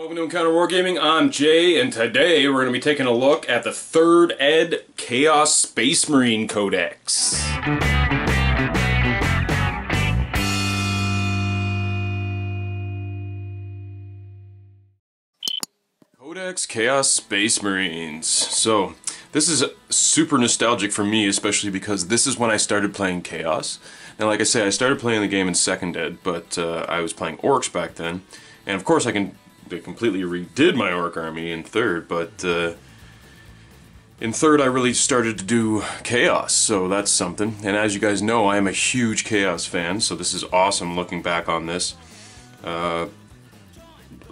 Welcome to Encounter Wargaming, I'm Jay, and today we're going to be taking a look at the 3rd Ed Chaos Space Marine Codex. Codex Chaos Space Marines. So, this is super nostalgic for me, especially because this is when I started playing Chaos. Now, like I say, I started playing the game in 2nd Ed, but uh, I was playing Orks back then. And of course I can they completely redid my ork army in third, but uh, in third I really started to do chaos, so that's something. And as you guys know, I am a huge chaos fan, so this is awesome looking back on this. Uh,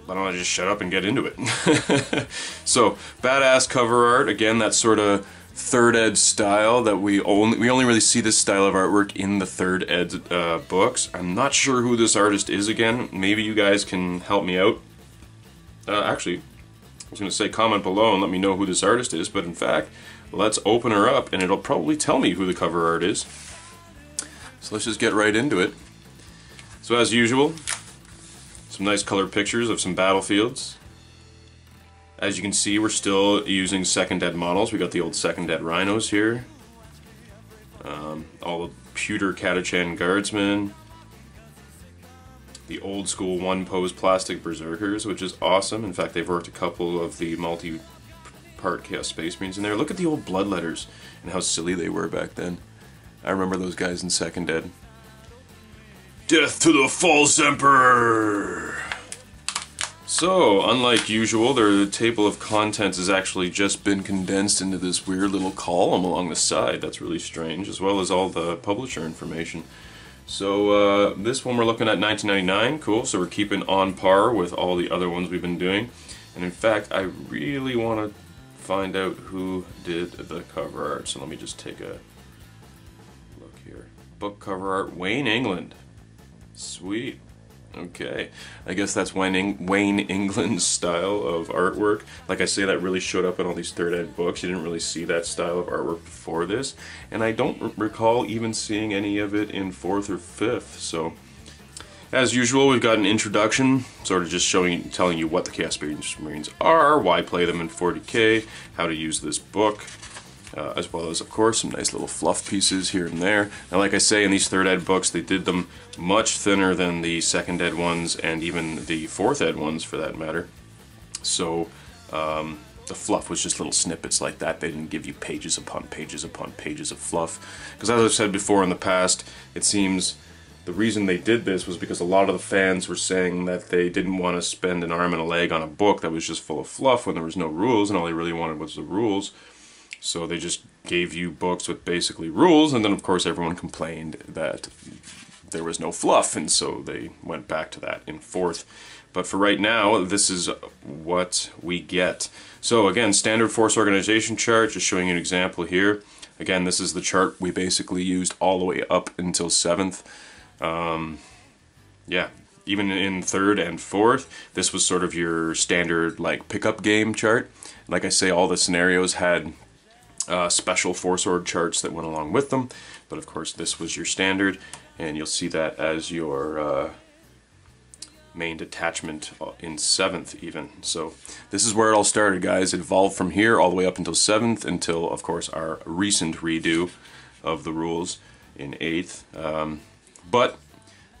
why don't I just shut up and get into it? so, badass cover art, again, that sort of third ed style that we only we only really see this style of artwork in the third ed uh, books. I'm not sure who this artist is again. Maybe you guys can help me out. Uh, actually, I was going to say comment below and let me know who this artist is, but in fact, let's open her up and it'll probably tell me who the cover art is. So let's just get right into it. So as usual, some nice colored pictures of some battlefields. As you can see, we're still using second ed models. We got the old second ed rhinos here. Um, all the pewter Catachan guardsmen the old school one pose plastic berserkers, which is awesome. In fact, they've worked a couple of the multi part Chaos Space Marines in there. Look at the old blood letters and how silly they were back then. I remember those guys in Second Ed. Death to the false emperor! So, unlike usual, their table of contents has actually just been condensed into this weird little column along the side. That's really strange, as well as all the publisher information. So uh, this one we're looking at 1999, cool, so we're keeping on par with all the other ones we've been doing. And in fact, I really want to find out who did the cover art, so let me just take a look here. Book cover art, Wayne England. Sweet. Okay, I guess that's Wayne, Wayne England's style of artwork. Like I say, that really showed up in all these third ed books. You didn't really see that style of artwork before this, and I don't recall even seeing any of it in fourth or fifth. So, as usual, we've got an introduction, sort of just showing, telling you what the Chaos Marines are, why play them in 40k, how to use this book uh, as well as, of course, some nice little fluff pieces here and there. Now, like I say, in these third ed books, they did them much thinner than the second ed ones and even the fourth ed ones, for that matter. So, um, the fluff was just little snippets like that. They didn't give you pages upon pages upon pages of fluff. Because as I've said before in the past, it seems the reason they did this was because a lot of the fans were saying that they didn't want to spend an arm and a leg on a book that was just full of fluff when there was no rules and all they really wanted was the rules. So they just gave you books with basically rules, and then of course everyone complained that there was no fluff, and so they went back to that in fourth. But for right now, this is what we get. So again, standard force organization chart, just showing you an example here. Again, this is the chart we basically used all the way up until 7th. Um, yeah, even in third and fourth, this was sort of your standard like pickup game chart. Like I say, all the scenarios had uh, special force org charts that went along with them. But of course, this was your standard, and you'll see that as your uh, main detachment uh, in 7th even. So this is where it all started, guys. It evolved from here all the way up until 7th, until, of course, our recent redo of the rules in 8th. Um, but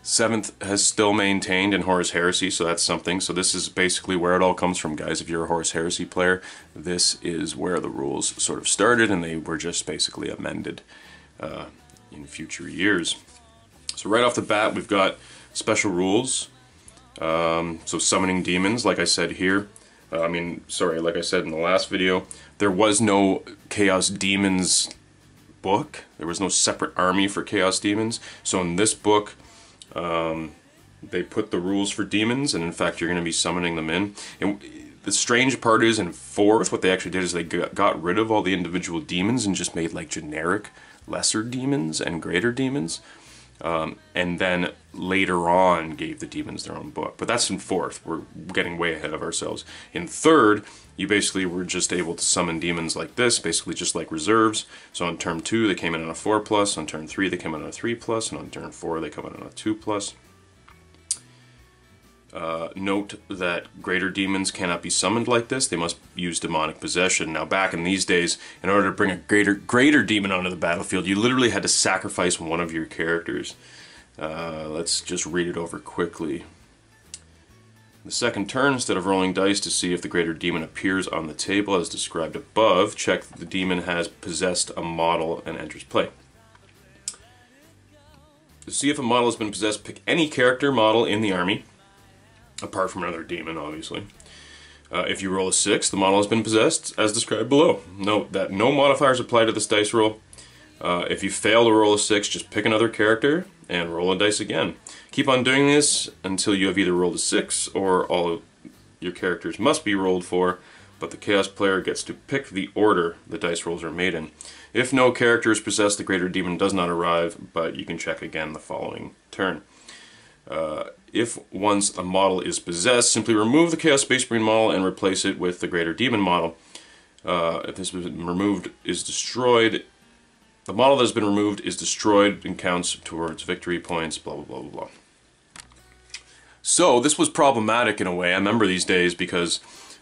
Seventh has still maintained in Horus Heresy, so that's something. So this is basically where it all comes from, guys. If you're a Horus Heresy player, this is where the rules sort of started, and they were just basically amended uh, in future years. So right off the bat, we've got special rules. Um, so summoning demons, like I said here. Uh, I mean, sorry, like I said in the last video, there was no Chaos Demons book. There was no separate army for Chaos Demons. So in this book, um, they put the rules for demons, and in fact, you're going to be summoning them in. And the strange part is, in fourth, what they actually did is they got rid of all the individual demons and just made like generic lesser demons and greater demons. Um, and then later on gave the demons their own book. But that's in fourth. We're getting way ahead of ourselves. In third, you basically were just able to summon demons like this, basically just like reserves. So on turn two, they came in on a four plus. On turn three, they came in on a three plus, and on turn four, they come in on a two plus. Uh, note that greater demons cannot be summoned like this. They must use demonic possession. Now, back in these days, in order to bring a greater greater demon onto the battlefield, you literally had to sacrifice one of your characters. Uh, let's just read it over quickly. The second turn, instead of rolling dice to see if the greater demon appears on the table as described above, check that the demon has possessed a model and enters play. To see if a model has been possessed, pick any character model in the army apart from another demon, obviously. Uh, if you roll a 6, the model has been possessed, as described below. Note that no modifiers apply to this dice roll. Uh, if you fail to roll a 6, just pick another character and roll a dice again. Keep on doing this until you have either rolled a 6 or all your characters must be rolled for, but the Chaos player gets to pick the order the dice rolls are made in. If no character is possessed, the Greater Demon does not arrive, but you can check again the following turn. Uh, if once a model is possessed, simply remove the Chaos Space Marine model and replace it with the Greater Demon model. Uh, if this been removed, is destroyed. The model that has been removed is destroyed and counts towards victory points, blah, blah, blah, blah, blah. So, this was problematic in a way. I remember these days because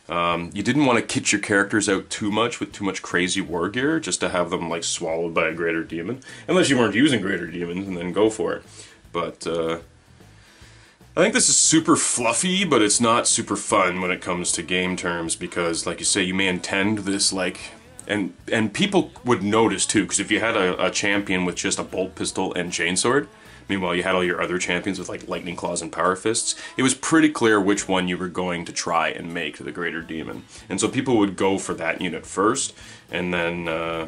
um, you didn't want to kit your characters out too much with too much crazy war gear just to have them like swallowed by a greater demon. Unless you weren't using greater demons and then go for it. But, uh, I think this is super fluffy, but it's not super fun when it comes to game terms because, like you say, you may intend this like, and and people would notice too because if you had a, a, champion with just a bolt pistol and chainsword, meanwhile you had all your other champions with like lightning claws and power fists, it was pretty clear which one you were going to try and make the greater demon, and so people would go for that unit first, and then. Uh,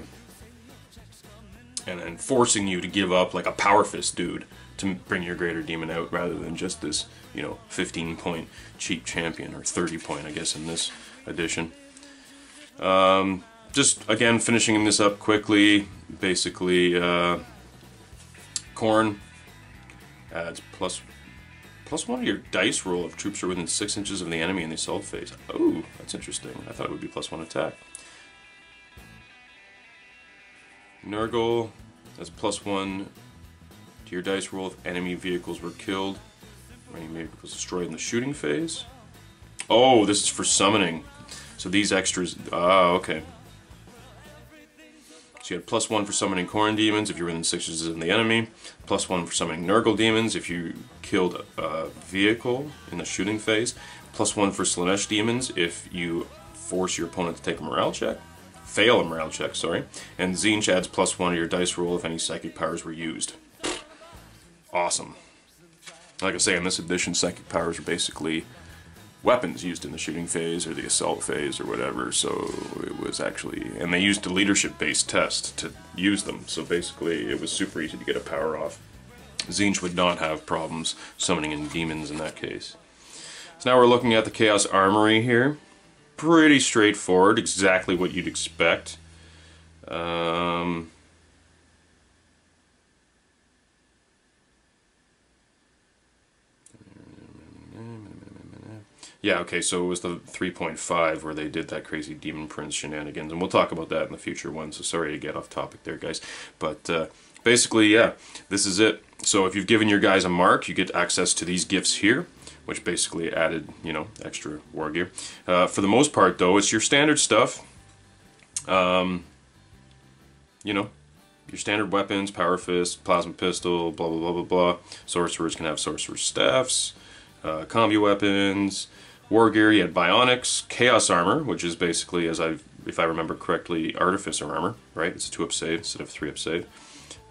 and then forcing you to give up like a power fist dude to bring your greater demon out rather than just this, you know, 15 point cheap champion or 30 point, I guess, in this edition. Um, just again, finishing this up quickly. Basically, uh, Khorne adds plus plus one of your dice roll if troops are within six inches of the enemy in the assault phase. Oh, that's interesting. I thought it would be plus one attack. Nurgle has plus one to your dice roll if enemy vehicles were killed or enemy vehicles destroyed in the shooting phase. Oh, this is for summoning. So these extras, ah, okay. So you had plus one for summoning Khorne demons if you're within six inches of the enemy, plus one for summoning Nurgle demons if you killed a vehicle in the shooting phase, plus one for Slaanesh demons if you force your opponent to take a morale check, fail a morale check, sorry, and Tzeentch adds plus one to your dice roll if any psychic powers were used awesome. Like I say, in this edition, psychic powers are basically weapons used in the shooting phase or the assault phase or whatever. So it was actually, and they used a leadership-based test to use them. So basically, it was super easy to get a power off. Tzeentch would not have problems summoning in demons in that case. So now we're looking at the Chaos Armory here. Pretty straightforward, exactly what you'd expect. Um, Yeah, okay, so it was the 3.5 where they did that crazy Demon Prince shenanigans, and we'll talk about that in the future one, so sorry to get off topic there, guys. But uh, basically, yeah, this is it. So if you've given your guys a mark, you get access to these gifts here, which basically added, you know, extra war gear. Uh, for the most part, though, it's your standard stuff. Um, you know, your standard weapons, power fist, plasma pistol, blah, blah, blah, blah, blah. Sorcerers can have sorcerer's staffs, uh, combi weapons, war gear, you had bionics, chaos armor, which is basically, as I, if I remember correctly, artificer armor, right? It's a two up save instead of three up save.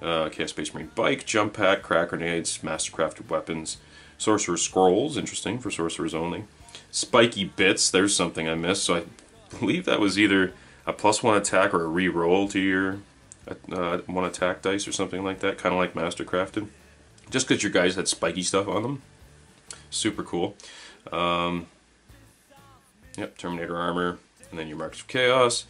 Uh, chaos space marine bike, jump pack, crack grenades, mastercrafted weapons, sorcerer's scrolls, interesting for sorcerers only. Spiky bits, there's something I missed. So I believe that was either a plus one attack or a re-roll to your uh, one attack dice or something like that, kind of like mastercrafted. Just because your guys had spiky stuff on them. Super cool. Um, Yep, Terminator armor, and then your Marks of Chaos.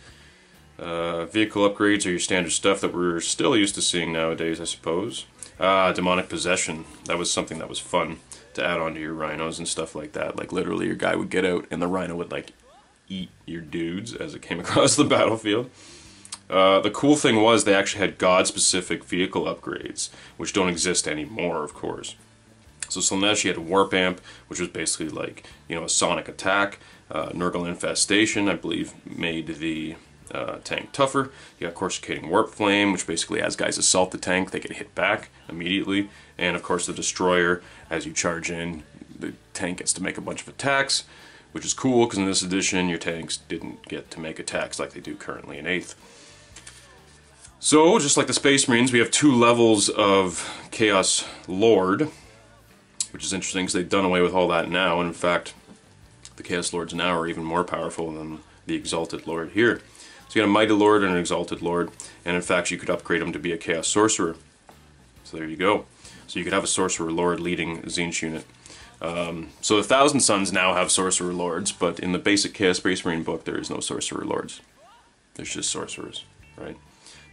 Uh, vehicle upgrades are your standard stuff that we're still used to seeing nowadays, I suppose. Ah, Demonic Possession. That was something that was fun to add onto your rhinos and stuff like that. Like, literally, your guy would get out, and the rhino would, like, eat your dudes as it came across the battlefield. Uh, the cool thing was they actually had god-specific vehicle upgrades, which don't exist anymore, of course. So Slaanesh, he had a Warp Amp, which was basically like, you know, a sonic attack. Uh, Nurgle Infestation, I believe, made the uh, tank tougher. You got Coruscating Warp Flame, which basically as guys assault the tank, they get hit back immediately. And of course the Destroyer, as you charge in, the tank gets to make a bunch of attacks, which is cool because in this edition your tanks didn't get to make attacks like they do currently in 8th. So, just like the Space Marines, we have two levels of Chaos Lord, which is interesting because they've done away with all that now. And in fact, the Chaos Lords now are even more powerful than the Exalted Lord here. So you got a Mighty Lord and an Exalted Lord, and in fact you could upgrade him to be a Chaos Sorcerer. So there you go. So you could have a Sorcerer Lord leading Tzeentch unit. Um, so the Thousand Sons now have Sorcerer Lords, but in the basic Chaos Space Marine book there is no Sorcerer Lords. There's just Sorcerers, right?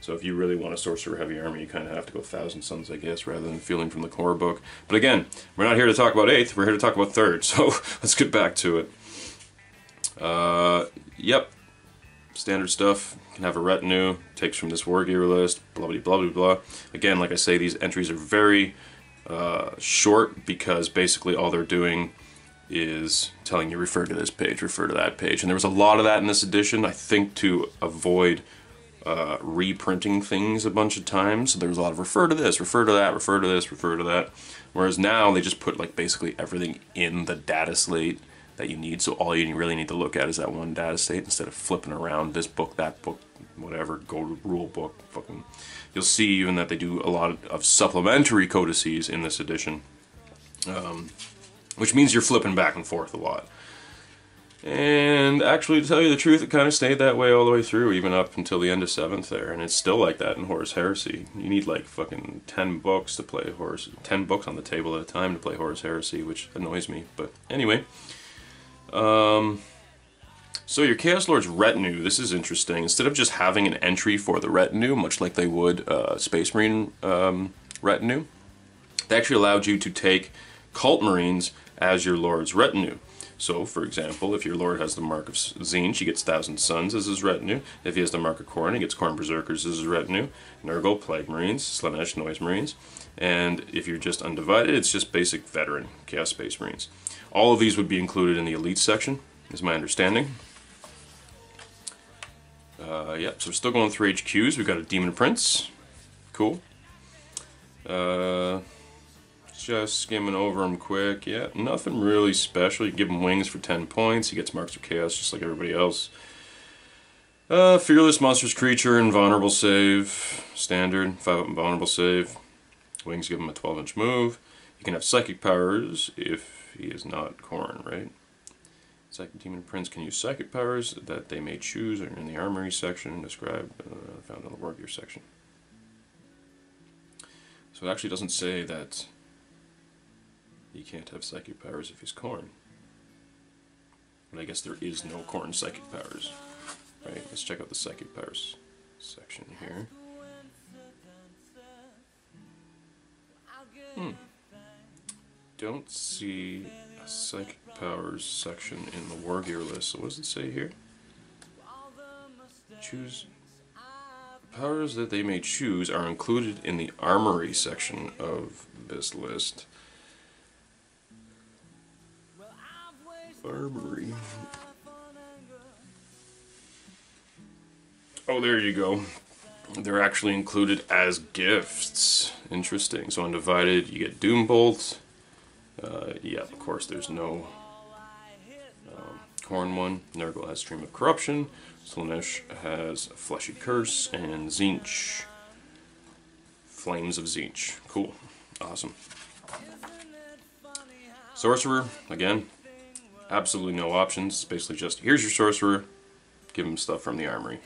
So if you really want a sorcerer heavy army, you kind of have to go Thousand Sons, I guess, rather than feeling from the core book. But again, we're not here to talk about 8th, we're here to talk about 3rd, so let's get back to it. Uh, yep, standard stuff. Can have a retinue, takes from this war gear list, blah blah blah blah blah. Again, like I say, these entries are very uh, short because basically all they're doing is telling you refer to this page, refer to that page. And there was a lot of that in this edition, I think to avoid uh, reprinting things a bunch of times. So there was a lot of refer to this, refer to that, refer to this, refer to that. Whereas now they just put like basically everything in the data slate that you need. So all you really need to look at is that one data slate instead of flipping around this book, that book, whatever, go rule book, fucking. You'll see even that they do a lot of supplementary codices in this edition, um, which means you're flipping back and forth a lot. And actually, to tell you the truth, it kind of stayed that way all the way through, even up until the end of 7th there. And it's still like that in Horus Heresy. You need like fucking 10 books to play Horus, 10 books on the table at a time to play Horus Heresy, which annoys me. But anyway. Um, so your Chaos Lord's retinue, this is interesting. Instead of just having an entry for the retinue, much like they would uh, Space Marine um, retinue, they actually allowed you to take Cult Marines as your Lord's retinue. So, for example, if your lord has the mark of Tzeentch, she gets Thousand Sons as his retinue. If he has the mark of Khorne, he gets Khorne Berserkers as his retinue. Nurgle, Plague Marines, Slaanesh, Noise Marines. And if you're just undivided, it's just basic veteran Chaos Space Marines. All of these would be included in the Elite section, is my understanding. Uh, yep, so we're still going through HQs. We've got a Demon Prince. Cool. Uh, just skimming over him quick. Yeah, nothing really special. You give him wings for 10 points. He gets marks of chaos just like everybody else. Uh, fearless monstrous creature, invulnerable save. Standard, 5 up invulnerable save. Wings give him a 12 inch move. He can have psychic powers if he is not Khorne, right? Psychic Demon Prince can use psychic powers that they may choose in the armory section, described, uh, found in the war gear section. So it actually doesn't say that he can't have psychic powers if he's Khorne. But I guess there is no Khorne psychic powers. Right, let's check out the psychic powers section here. Hmm. Don't see a psychic powers section in the war gear list. So what does it say here? Choose powers that they may choose are included in the armory section of this list. Oh, there you go. They're actually included as gifts. Interesting. So Undivided, you get Doombolt. Uh, yeah, of course, there's no um, one. Nurgle has Stream of Corruption. Slaanesh has Fleshy Curse. And Tzeentch, Flames of Tzeentch. Cool. Awesome. Sorcerer, again, absolutely no options. It's basically just, here's your sorcerer, give him stuff from the armory.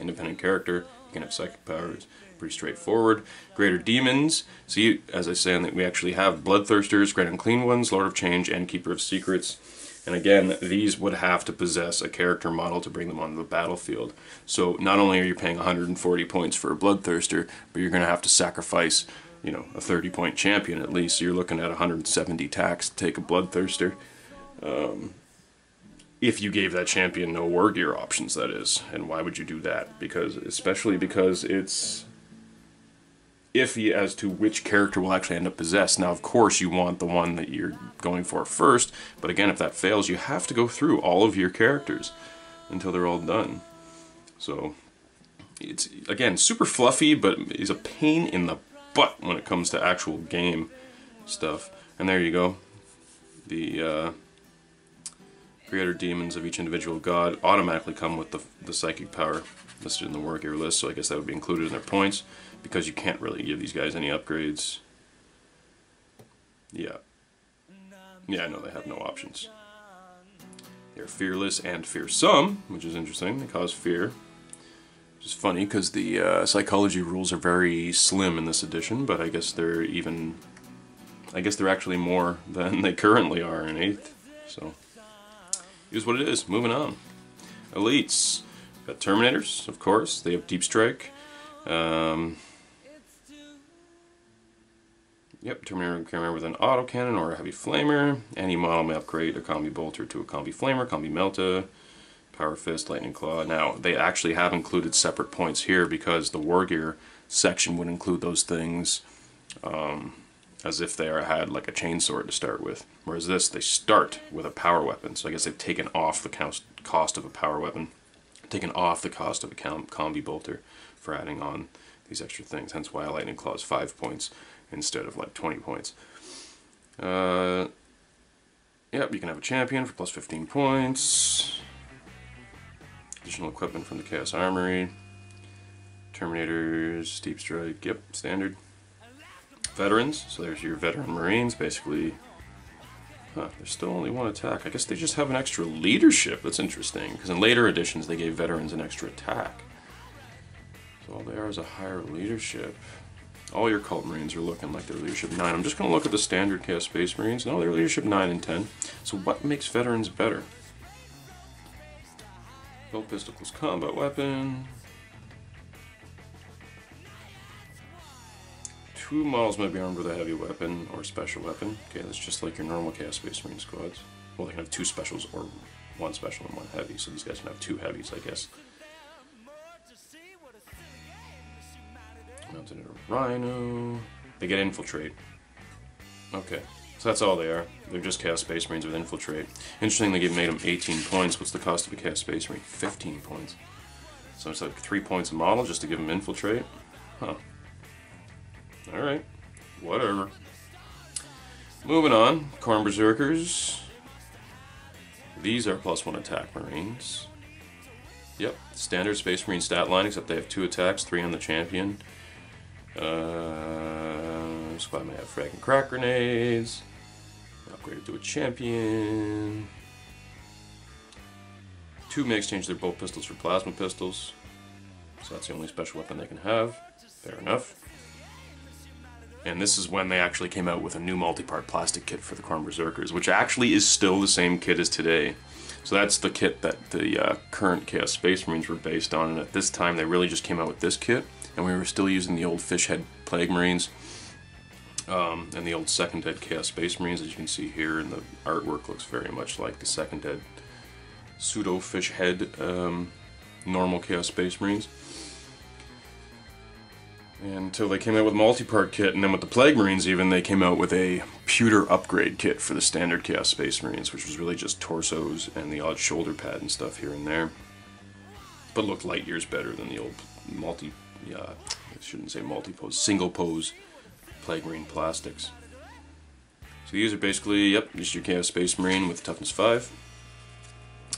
Independent character, you can have psychic powers, pretty straightforward. Greater demons, see, as I say, that we actually have Bloodthirsters, Great Unclean Ones, Lord of Change, and Keeper of Secrets. And again, these would have to possess a character model to bring them onto the battlefield. So not only are you paying 140 points for a Bloodthirster, but you're going to have to sacrifice, you know, a 30 point champion at least. So you're looking at 170 tax to take a Bloodthirster. Um, if you gave that champion no war gear options, that is. And why would you do that? Because, especially because it's iffy as to which character will actually end up possessed. Now, of course, you want the one that you're going for first, but again, if that fails, you have to go through all of your characters until they're all done. So, it's, again, super fluffy, but is a pain in the butt when it comes to actual game stuff. And there you go. The, uh, greater demons of each individual god automatically come with the, the psychic power listed in the war gear list, so I guess that would be included in their points, because you can't really give these guys any upgrades. Yeah. Yeah, I know they have no options. They're fearless and fearsome, which is interesting. They cause fear. Which is funny, because the uh, psychology rules are very slim in this edition, but I guess they're even... I guess they're actually more than they currently are in 8th, so is what it is. Moving on. Elites. Got Terminators, of course. They have Deep Strike. Um, yep, Terminator can remember with an autocannon or a heavy flamer. Any model may upgrade a combi bolter to a combi flamer, combi melta, power fist, lightning claw. Now, they actually have included separate points here because the war gear section would include those things. Um, as if they had like a chainsword to start with. Whereas this, they start with a power weapon. So I guess they've taken off the cost of a power weapon, taken off the cost of a combi bolter for adding on these extra things. Hence why lightning claw is 5 points instead of like 20 points. Uh, yep, you can have a champion for plus 15 points. Additional equipment from the Chaos Armory. Terminators, Deep Strike, yep, standard veterans. So there's your veteran Marines, basically. Huh, there's still only one attack. I guess they just have an extra leadership. That's interesting, because in later editions they gave veterans an extra attack. So all they are is a higher leadership. All your cult marines are looking like they're leadership 9. I'm just going to look at the standard Chaos Space Marines. No, they're leadership 9 and 10. So what makes veterans better? Bolt pistol plus combat weapon. Two models might be armed with a heavy weapon or special weapon. Okay, that's just like your normal Chaos Space Marine squads. Well, they can have two specials or one special and one heavy, so these guys can have two heavies, I guess. Mounted Rhino. They get Infiltrate. Okay, so that's all they are. They're just Chaos Space Marines with Infiltrate. Interesting, they made them 18 points. What's the cost of a Chaos Space Marine? 15 points. So it's like 3 points a model just to give them Infiltrate? Huh. Alright. Whatever. Moving on. Khorne Berserkers. These are plus one attack marines. Yep, standard Space Marine stat line, except they have two attacks, three on the champion. Uh, squad may have frag and crack grenades. Upgraded to a champion. Two may exchange their bolt pistols for plasma pistols. So that's the only special weapon they can have. Fair enough. And this is when they actually came out with a new multi-part plastic kit for the Khorne Berserkers, which actually is still the same kit as today. So that's the kit that the uh, current Chaos Space Marines were based on, and at this time they really just came out with this kit, and we were still using the old fish head Plague Marines, um, and the old Second Ed Chaos Space Marines, as you can see here, and the artwork looks very much like the Second Ed Pseudo Fishhead um, normal Chaos Space Marines until they came out with multi-part kit, and then with the Plague Marines even, they came out with a pewter upgrade kit for the standard Chaos Space Marines, which was really just torsos and the odd shoulder pad and stuff here and there. But looked light years better than the old multi, yeah, I shouldn't say multi-pose, single-pose Plague Marine plastics. So these are basically, yep, just your Chaos Space Marine with toughness 5.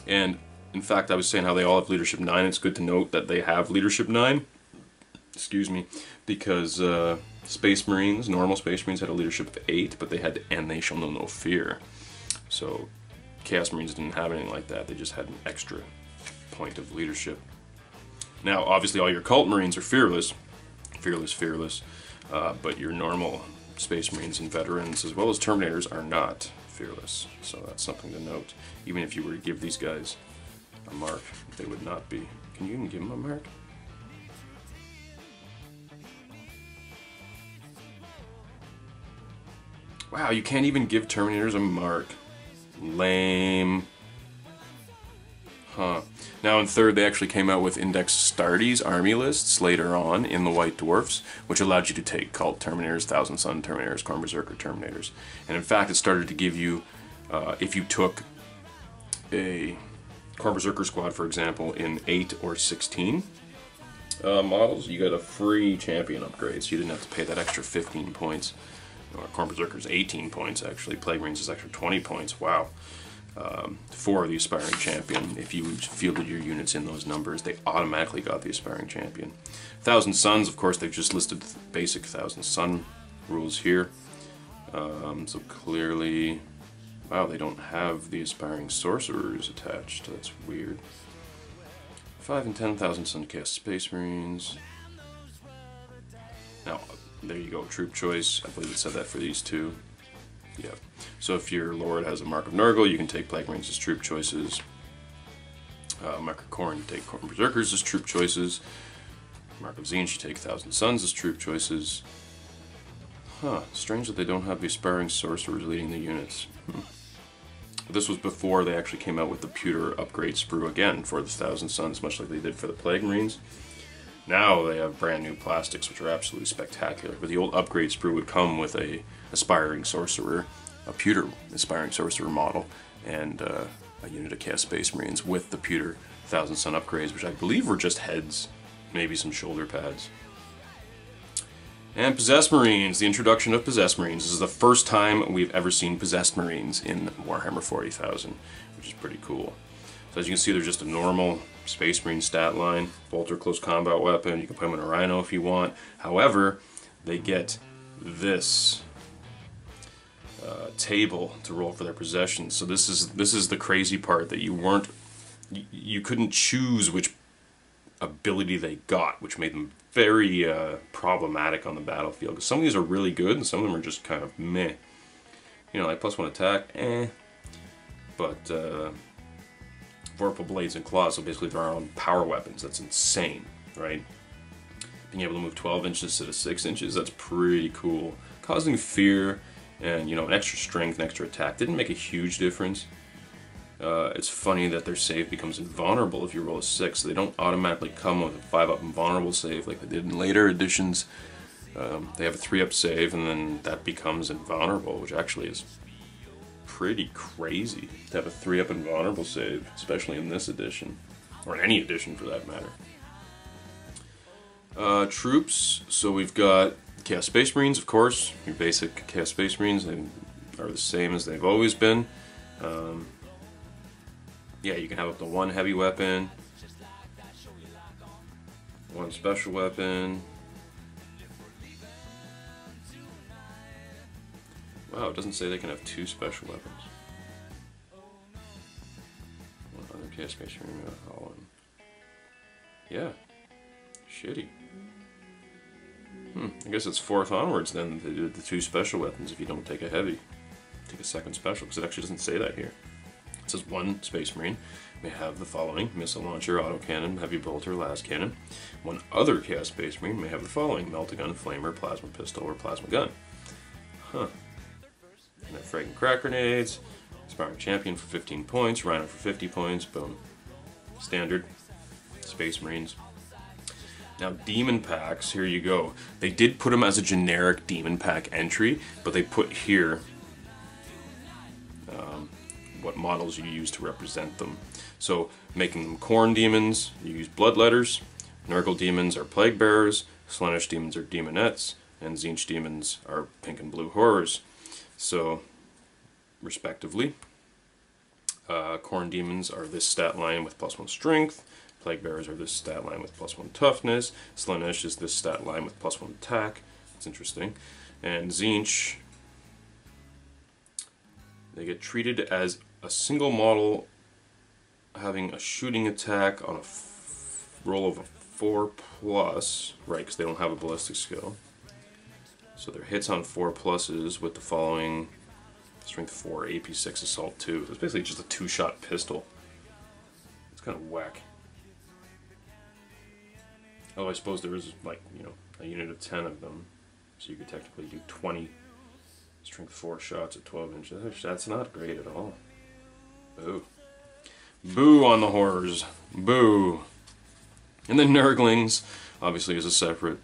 And in fact, I was saying how they all have leadership 9. It's good to note that they have leadership 9 excuse me, because uh, Space Marines, normal Space Marines had a leadership of 8, but they had and they shall know no fear. So Chaos Marines didn't have anything like that, they just had an extra point of leadership. Now, obviously all your Cult Marines are fearless, fearless, fearless, uh, but your normal Space Marines and Veterans, as well as Terminators, are not fearless. So that's something to note. Even if you were to give these guys a mark, they would not be. Can you even give them a mark? Wow, you can't even give Terminators a mark. Lame. Huh. Now in third, they actually came out with Index Astartes army lists later on in the White Dwarfs, which allowed you to take Cult Terminators, Thousand Son Terminators, Khorne Berserker Terminators. And in fact, it started to give you, uh, if you took a Khorne Berserker squad, for example, in 8 or 16 uh, models, you got a free champion upgrade, so you didn't have to pay that extra 15 points. Or Khorne Berserker's 18 points, actually. Plague Marines is extra 20 points. Wow um, for the aspiring champion. If you fielded your units in those numbers, they automatically got the aspiring champion. Thousand Sons, of course, they've just listed the basic Thousand Son rules here. Um, so clearly, wow, they don't have the aspiring sorcerers attached. That's weird. Five and ten thousand Sun cast Space Marines. Now, there you go, troop choice. I believe it said that for these two. Yeah. So if your lord has a Mark of Nurgle, you can take Plague Marines as troop choices. Uh, Mark of you take Khorne Berserkers as troop choices. Mark of Tzeentch, you take Thousand Sons as troop choices. Huh, strange that they don't have the aspiring sorcerers leading the units. Hmm. This was before they actually came out with the pewter upgrade sprue again for the Thousand Suns, much like they did for the Plague Marines. Now they have brand new plastics, which are absolutely spectacular. But the old upgrade sprue would come with a aspiring sorcerer, a pewter aspiring sorcerer model, and uh, a unit of Chaos Space Marines with the pewter Thousand Son upgrades, which I believe were just heads, maybe some shoulder pads. And Possessed Marines, the introduction of Possessed Marines. This is the first time we've ever seen Possessed Marines in Warhammer 40,000, which is pretty cool. So as you can see, they're just a normal Space Marine stat line, bolter close combat weapon. You can put them in a Rhino if you want. However, they get this uh, table to roll for their possessions. So this is this is the crazy part that you weren't you, you couldn't choose which ability they got, which made them very uh, problematic on the battlefield. Because some of these are really good, and some of them are just kind of meh. You know, like plus one attack, eh. But uh, Vorpal Blades and Claws, so basically they're our own power weapons. That's insane, right? Being able to move 12 inches instead of 6 inches, that's pretty cool. Causing fear and, you know, an extra strength, an extra attack didn't make a huge difference. Uh, it's funny that their save becomes invulnerable if you roll a 6. So They don't automatically come with a 5 up invulnerable save like they did in later editions. Um, they have a 3 up save and then that becomes invulnerable, which actually is pretty crazy to have a 3 up invulnerable save, especially in this edition, or in any edition for that matter. Uh, troops, so we've got Chaos Space Marines, of course, your basic Chaos Space Marines, they are the same as they've always been. Um, yeah, you can have up to one heavy weapon, one special weapon, Wow, it doesn't say they can have two special weapons. One other cast sure Holland. Yeah. Shitty. Hmm, I guess it's fourth onwards then the two special weapons if you don't take a heavy. Take a second special, because it actually doesn't say that here. It says one Space Marine may have the following missile launcher, autocannon, heavy bolter, las cannon. One other Chaos Space Marine may have the following melta gun, flamer, plasma pistol, or plasma gun. Huh. And then Frag and Crack Grenades, Aspiring Champion for 15 points, Rhino for 50 points, boom. Standard. Space Marines. Now, Demon Packs, here you go. They did put them as a generic Demon Pack entry, but they put here um, what models you use to represent them. So, making them Khorne Demons, you use Blood Letters, Nurgle Demons are Plague Bearers, Slaanesh Demons are Demonettes, and Tzeentch Demons are Pink and Blue Horrors. So, respectively, uh, Khorne Demons are this stat line with plus one strength. Plague Bearers are this stat line with plus one toughness. Slaanesh is this stat line with plus one attack. That's interesting. And Tzeentch, they get treated as a single model having a shooting attack on a roll of a 4 plus, right, because they don't have a ballistic skill. So their hits on 4 pluses with the following Strength 4, AP 6, Assault 2. So It's basically just a two-shot pistol. It's kind of whack. Oh, I suppose there is, like, you know, a unit of 10 of them. So you could technically do 20 Strength 4 shots at 12 inches. That's not great at all. Boo. Boo on the horrors. Boo. And then Nurglings, obviously, is a separate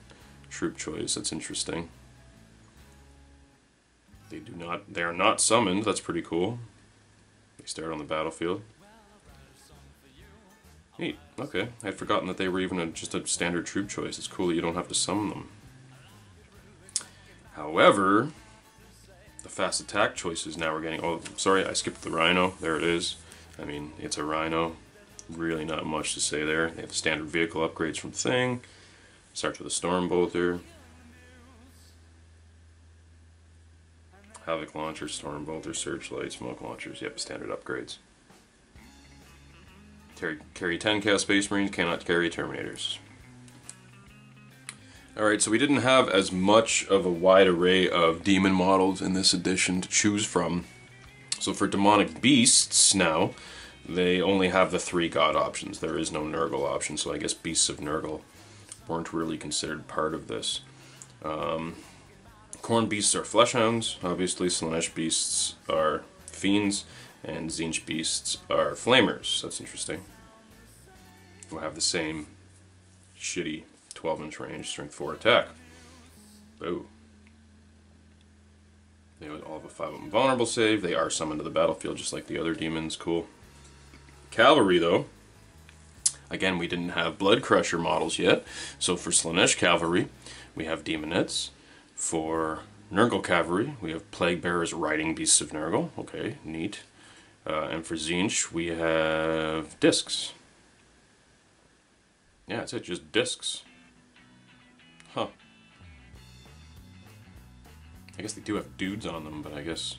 troop choice. That's interesting. They do not. They are not summoned. That's pretty cool. They start on the battlefield. Neat. Okay. I'd forgotten that they were even a, just a standard troop choice. It's cool that you don't have to summon them. However, the fast attack choices now we're getting. Oh, sorry, I skipped the Rhino. There it is. I mean, it's a Rhino. Really not much to say there. They have standard vehicle upgrades from Thing. Starts with a Storm Bolter. Havoc Launcher, Storm Bolter, Searchlight, Smoke Launchers. Yep, standard upgrades. Carry, carry 10 Chaos Space Marines, cannot carry Terminators. Alright, so we didn't have as much of a wide array of demon models in this edition to choose from. So for demonic beasts now, they only have the three god options. There is no Nurgle option, so I guess beasts of Nurgle weren't really considered part of this. Um, Khorne beasts are fleshhounds, obviously. Slaanesh beasts are fiends, and Tzeentch beasts are flamers. That's interesting. We'll have the same shitty 12 inch range, strength 4 attack. Boo. They all have a 5 vulnerable save. They are summoned to the battlefield just like the other demons. Cool. Cavalry, though. Again, we didn't have Blood Crusher models yet. So for Slaanesh Cavalry, we have Demonettes. For Nurgle Cavalry, we have Plague Bearers riding Beasts of Nurgle. Okay, neat. Uh, and for Tzeentch, we have discs. Yeah, that's it, just discs. Huh. I guess they do have dudes on them, but I guess...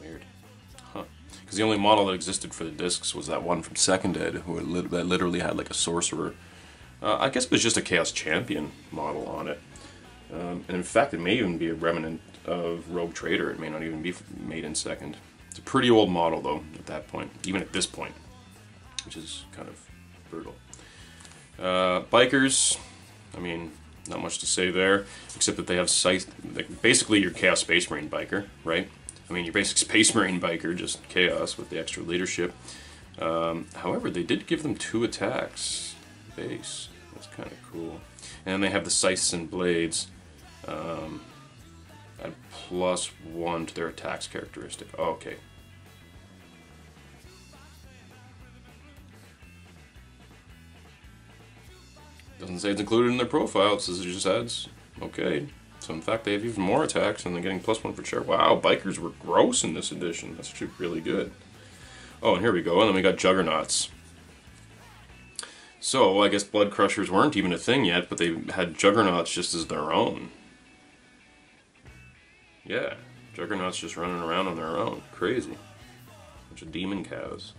Weird. Huh. Because the only model that existed for the discs was that one from Second Ed, who that literally had like a sorcerer. Uh, I guess it was just a Chaos Champion model on it. Um, and in fact, it may even be a remnant of Rogue Trader. It may not even be made in Second. It's a pretty old model, though, at that point. Even at this point. Which is kind of brutal. Uh, bikers, I mean, not much to say there, except that they have scythe, like, basically your Chaos Space Marine biker, right? I mean, your basic Space Marine biker, just Chaos with the extra leadership. Um, however, they did give them two attacks base. That's kind of cool. And they have the scythes and blades um, at plus one to their attacks characteristic. Oh, okay. Doesn't say it's included in their profile, it says it just adds. Okay. So in fact they have even more attacks and they're getting plus one for sure. Wow, bikers were gross in this edition. That's actually really good. Oh, and here we go. And then we got Juggernauts. So, I guess Blood Crushers weren't even a thing yet, but they had Juggernauts just as their own. Yeah, Juggernauts just running around on their own. Crazy. Bunch of demon cows.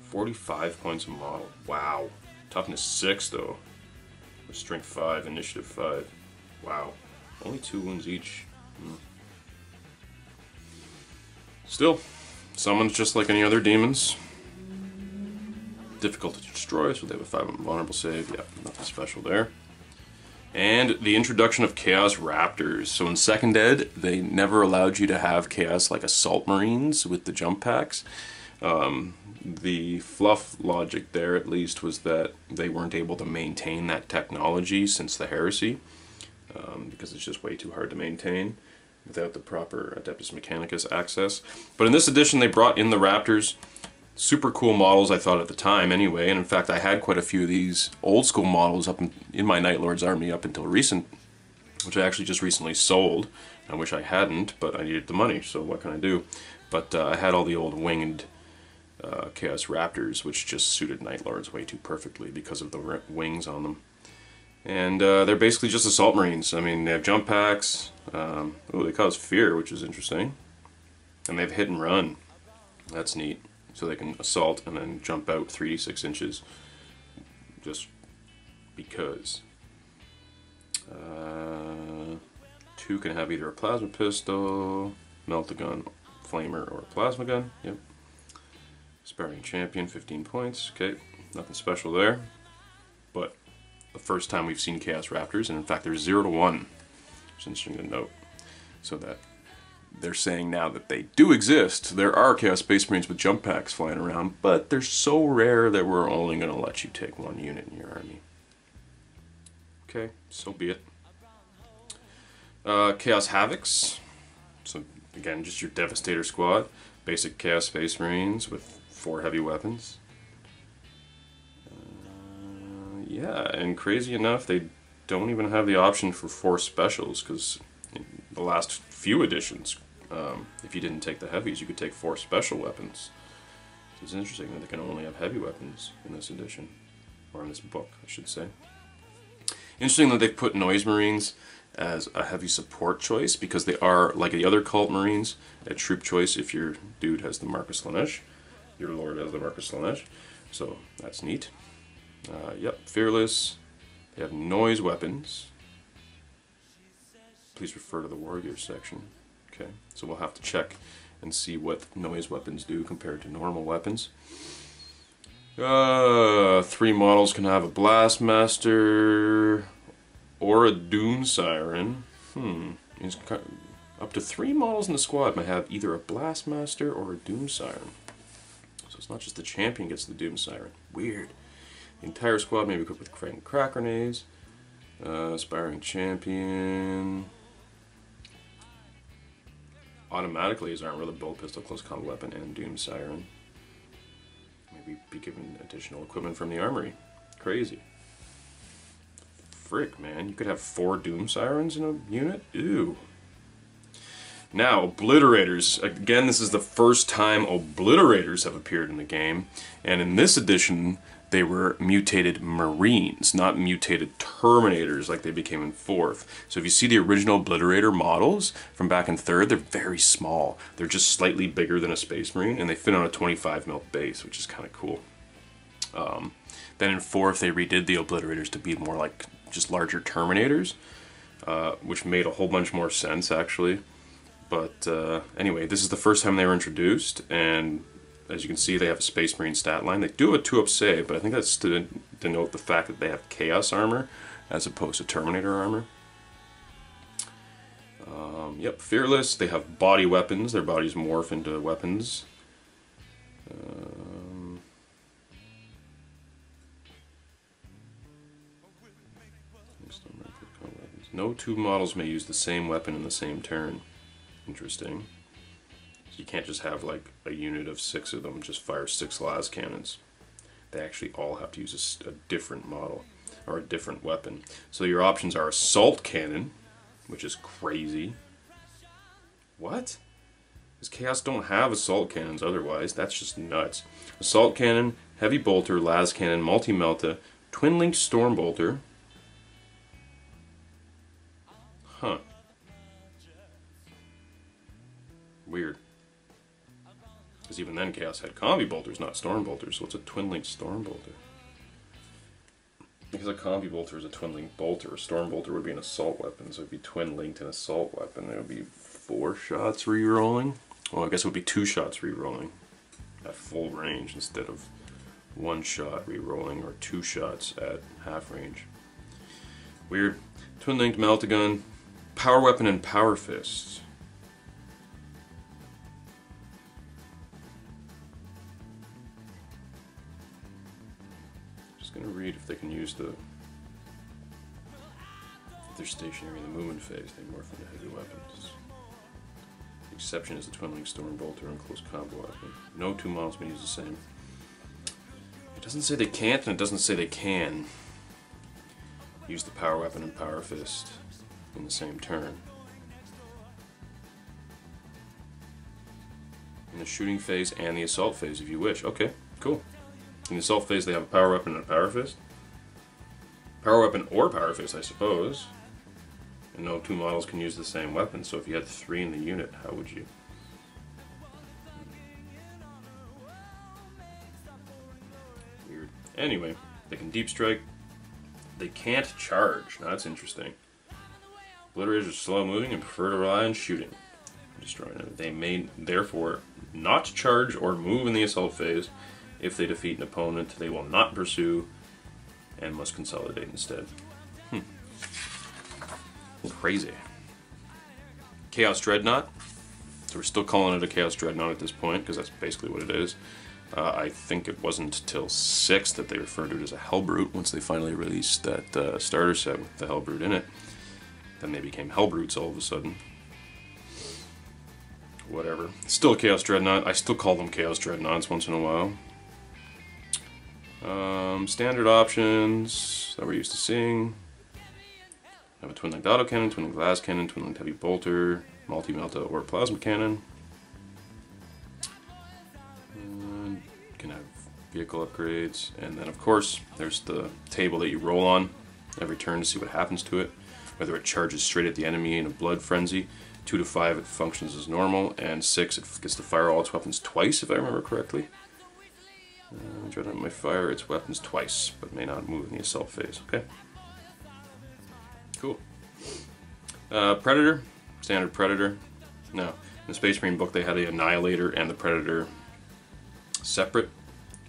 45 points a model. Wow. Toughness 6, though. With strength 5, initiative 5. Wow. Only two wounds each. Hmm. Still, someone's just like any other demons. Difficult to destroy, so they have a 5 vulnerable save. Yeah, nothing special there. And the introduction of Chaos Raptors. So in Second Ed, they never allowed you to have Chaos like Assault Marines with the jump packs. Um, the fluff logic there, at least, was that they weren't able to maintain that technology since the Heresy, um, because it's just way too hard to maintain without the proper Adeptus Mechanicus access. But in this edition, they brought in the Raptors. Super cool models, I thought at the time, anyway. And in fact, I had quite a few of these old school models up in, in my Night Lord's army up until recent, which I actually just recently sold. I wish I hadn't, but I needed the money, so what can I do? But uh, I had all the old winged uh, Chaos Raptors, which just suited Night Lords way too perfectly because of the wings on them. And uh, they're basically just assault marines. I mean, they have jump packs. Um, oh, they cause fear, which is interesting. And they have hit and run. That's neat. So they can assault and then jump out 3d6 inches. Just because. Uh, two can have either a plasma pistol, melta gun, flamer, or a plasma gun. Yep. Sparring champion, 15 points. Okay, nothing special there. But the first time we've seen Chaos Raptors, and in fact they're 0 to 1. It's interesting to note. So that they're saying now that they do exist. There are Chaos Space Marines with jump packs flying around, but they're so rare that we're only going to let you take one unit in your army. Okay, so be it. Uh, Chaos Havocs. So, again, just your Devastator squad. Basic Chaos Space Marines with four heavy weapons. Uh, yeah, and crazy enough, they don't even have the option for four specials because the last few editions, um, if you didn't take the heavies, you could take four special weapons. So it's interesting that they can only have heavy weapons in this edition, or in this book, I should say. Interesting that they've put Noise Marines as a heavy support choice because they are, like the other Cult Marines, a troop choice if your dude has the Mark of Slaanesh, your lord has the Mark of Slaanesh. So that's neat. Uh, yep, Fearless. They have noise weapons. Please refer to the Warrior section. Okay, so we'll have to check and see what noise weapons do compared to normal weapons. Uh, three models can have a Blastmaster or a Doom Siren. Hmm. Up to three models in the squad might have either a Blastmaster or a Doom Siren. So it's not just the champion gets the Doom Siren. Weird. The entire squad may be equipped with Crank Crack Grenades. Uh, aspiring Champion. Automatically is armed with a bolt pistol, close combat weapon, and Doom Siren. Maybe be given additional equipment from the armory. Crazy frick, man. You could have four Doom Sirens in a unit? Ew. Now, Obliterators. Again, this is the first time Obliterators have appeared in the game. And in this edition, they were mutated Marines, not mutated Terminators like they became in 4th. So if you see the original Obliterator models from back in 3rd, they're very small. They're just slightly bigger than a Space Marine, and they fit on a 25 mil base, which is kind of cool. Um, then in 4th, they redid the Obliterators to be more like just larger Terminators, uh, which made a whole bunch more sense actually. But uh, anyway, this is the first time they were introduced, and as you can see, they have a Space Marine stat line. They do a 2-up save, but I think that's to denote the fact that they have Chaos armor as opposed to Terminator armor. Um, yep, Fearless. They have body weapons. Their bodies morph into weapons. Um, No two models may use the same weapon in the same turn. Interesting. You can't just have like a unit of six of them just fire six las cannons. They actually all have to use a, a different model or a different weapon. So your options are assault cannon, which is crazy. What? Because Chaos don't have assault cannons otherwise. That's just nuts. Assault cannon, heavy bolter, las cannon, multi-melta, twin-linked storm bolter, Huh. Weird. Because even then Chaos had Combi Bolters, not Storm Bolters, so it's a Twin Link Storm Bolter. Because a Combi Bolter is a Twin Link Bolter, a Storm Bolter would be an Assault Weapon, so it would be Twin Linked an Assault Weapon. It would be four shots re-rolling. Well, I guess it would be two shots re-rolling at full range instead of one shot re-rolling or two shots at half range. Weird. Twin Linked Meltagun, Power Weapon and Power Fist. Gonna read if they can use the if they're stationary in the movement phase, they morph into heavy weapons. The exception is the Twin Link Storm Bolter and Close Combo Weapon. No two models may use the same. It doesn't say they can't, and it doesn't say they can use the Power Weapon and Power Fist in the same turn. In the shooting phase and the assault phase if you wish. Okay, cool. In the assault phase they have a power weapon and a power fist. Power weapon or power fist, I suppose. And no two models can use the same weapon, so if you had three in the unit, how would you? Weird. Anyway, they can deep strike. They can't charge. Now that's interesting. Obliterators are slow moving and prefer to rely on shooting. Destroying them. They may therefore not charge or move in the assault phase. If they defeat an opponent, they will not pursue and must consolidate instead. Hmm. Crazy. Chaos Dreadnought. So we're still calling it a Chaos Dreadnought at this point, because that's basically what it is. Uh, I think it wasn't till 6 that they referred to it as a Hellbrute once they finally released that uh, starter set with the Hellbrute in it. Then they became Hellbrutes all of a sudden. Whatever. Still a Chaos Dreadnought. I still call them Chaos Dreadnoughts once in a while. Um, standard options that we're used to seeing. I have a twin-linked auto cannon, twin-linked las cannon, twin-linked heavy bolter, multi-melta or plasma cannon. And can have vehicle upgrades, and then of course there's the table that you roll on every turn to see what happens to it. Whether it charges straight at the enemy in a blood frenzy, 2 to 5 it functions as normal, and 6 it gets to fire all its weapons twice if I remember correctly. Uh, Dreadnought may fire its weapons twice, but may not move in the assault phase. Okay. Cool. Uh, Predator, standard Predator. No, in the Space Marine book they had the Annihilator and the Predator separate.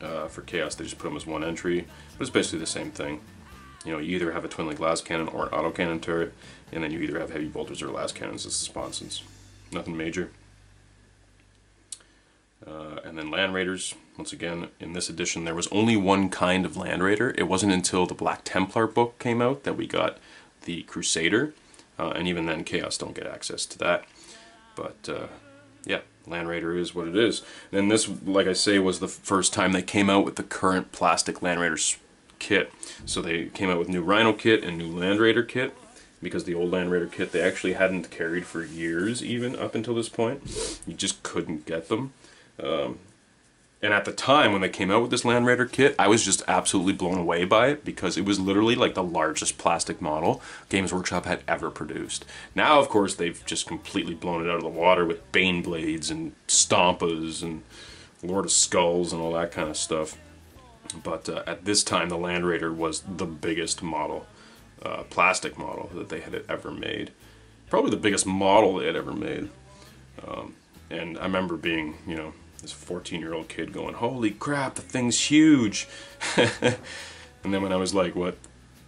Uh, for Chaos they just put them as one entry, but it's basically the same thing. You know, you either have a twin link las cannon or an autocannon turret, and then you either have heavy bolters or las cannons as the sponsons. Nothing major. Uh, and then Land Raiders, once again, in this edition there was only one kind of Land Raider. It wasn't until the Black Templar book came out that we got the Crusader, uh, and even then Chaos don't get access to that. But uh, yeah, Land Raider is what it is. And this, like I say, was the first time they came out with the current plastic Land Raider kit. So they came out with new Rhino kit and new Land Raider kit because the old Land Raider kit they actually hadn't carried for years even up until this point. You just couldn't get them. Um, and at the time when they came out with this Land Raider kit, I was just absolutely blown away by it because it was literally like the largest plastic model Games Workshop had ever produced. Now, of course, they've just completely blown it out of the water with Bane Blades and Stompas and Lord of Skulls and all that kind of stuff. But uh, at this time, the Land Raider was the biggest model, uh, plastic model that they had ever made. Probably the biggest model they had ever made. Um, and I remember being, you know, this 14 year old kid going, holy crap, the thing's huge. and then when I was like, what,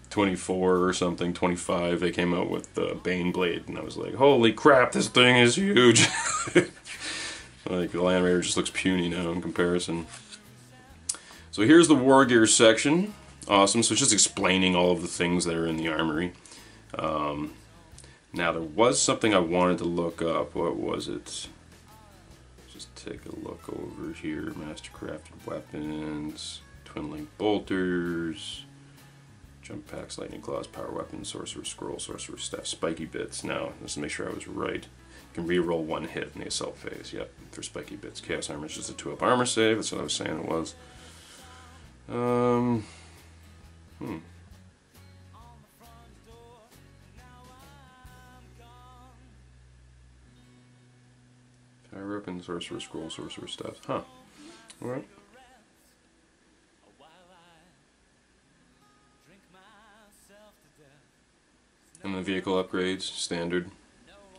24 or something, 25, they came out with the Bane Blade, and I was like, holy crap, this thing is huge. like, the Land Raider just looks puny now in comparison. So here's the War Gear section. Awesome, so it's just explaining all of the things that are in the armory. Um, now, there was something I wanted to look up. What was it? Take a look over here. Mastercrafted weapons, twin link bolters, jump packs, lightning claws, power weapons, sorcerer scroll, sorcerer staff, spiky bits. Now, let's make sure I was right. You can re-roll one hit in the assault phase. Yep, for spiky bits. Chaos armor is just a two up armor save. That's what I was saying it was. Um. Hmm. Fire weapon, sorcerer scroll, sorcerer stuff. Huh. Alright. And the vehicle upgrades, standard.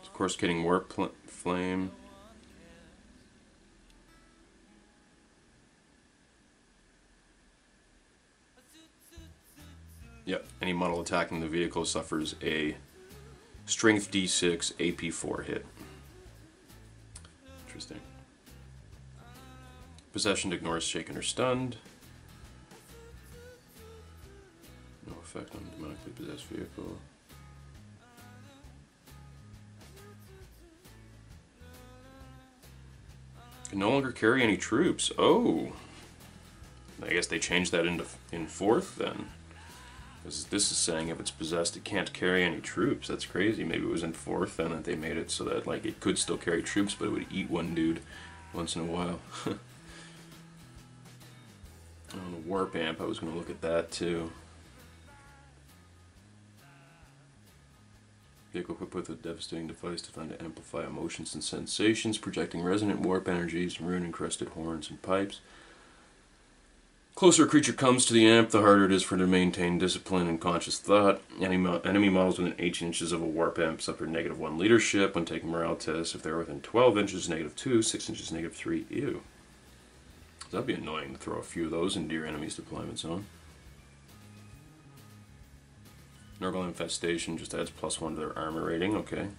Of course, getting warp flame. Yep, any model attacking the vehicle suffers a strength D6 AP4 hit. Interesting. Possession ignores shaken or stunned. No effect on demonically possessed vehicle. Can no longer carry any troops. Oh. I guess they changed that into in fourth then. Because this is saying if it's possessed, it can't carry any troops. That's crazy. Maybe it was in fourth and that they made it so that like it could still carry troops, but it would eat one dude once in a while. On the warp amp, I was going to look at that too. Vehicle equipped with a devastating device designed to amplify emotions and sensations, projecting resonant warp energies, rune-encrusted horns and pipes closer a creature comes to the amp, the harder it is for it to maintain discipline and conscious thought. Enemy, enemy models within 18 inches of a warp amp suffer negative 1 leadership when taking morale tests. If they're within 12 inches, negative 2, 6 inches, negative 3. Ew. That'd be annoying to throw a few of those into your enemy's deployment zone. Nurgle Infestation just adds plus 1 to their armor rating, okay.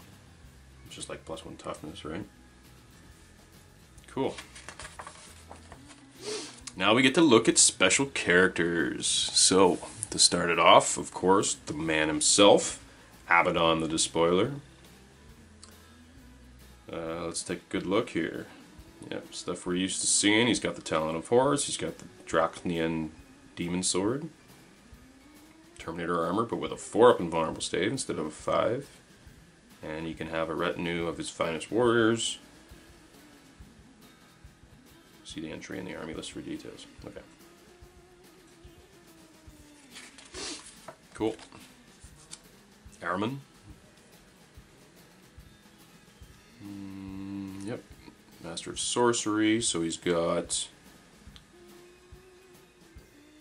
Just like plus 1 toughness, right? Cool. Now we get to look at special characters. So, to start it off, of course, the man himself, Abaddon the Despoiler. Uh, let's take a good look here. Yep, stuff we're used to seeing. He's got the Talon of Horus, he's got the Drach'nyen Demon Sword, Terminator armor, but with a 4 up invulnerable save instead of a 5. And he can have a retinue of his finest warriors. See the entry in the army list for details. Okay. Cool. Ahriman. Mm, yep. Master of Sorcery, so he's got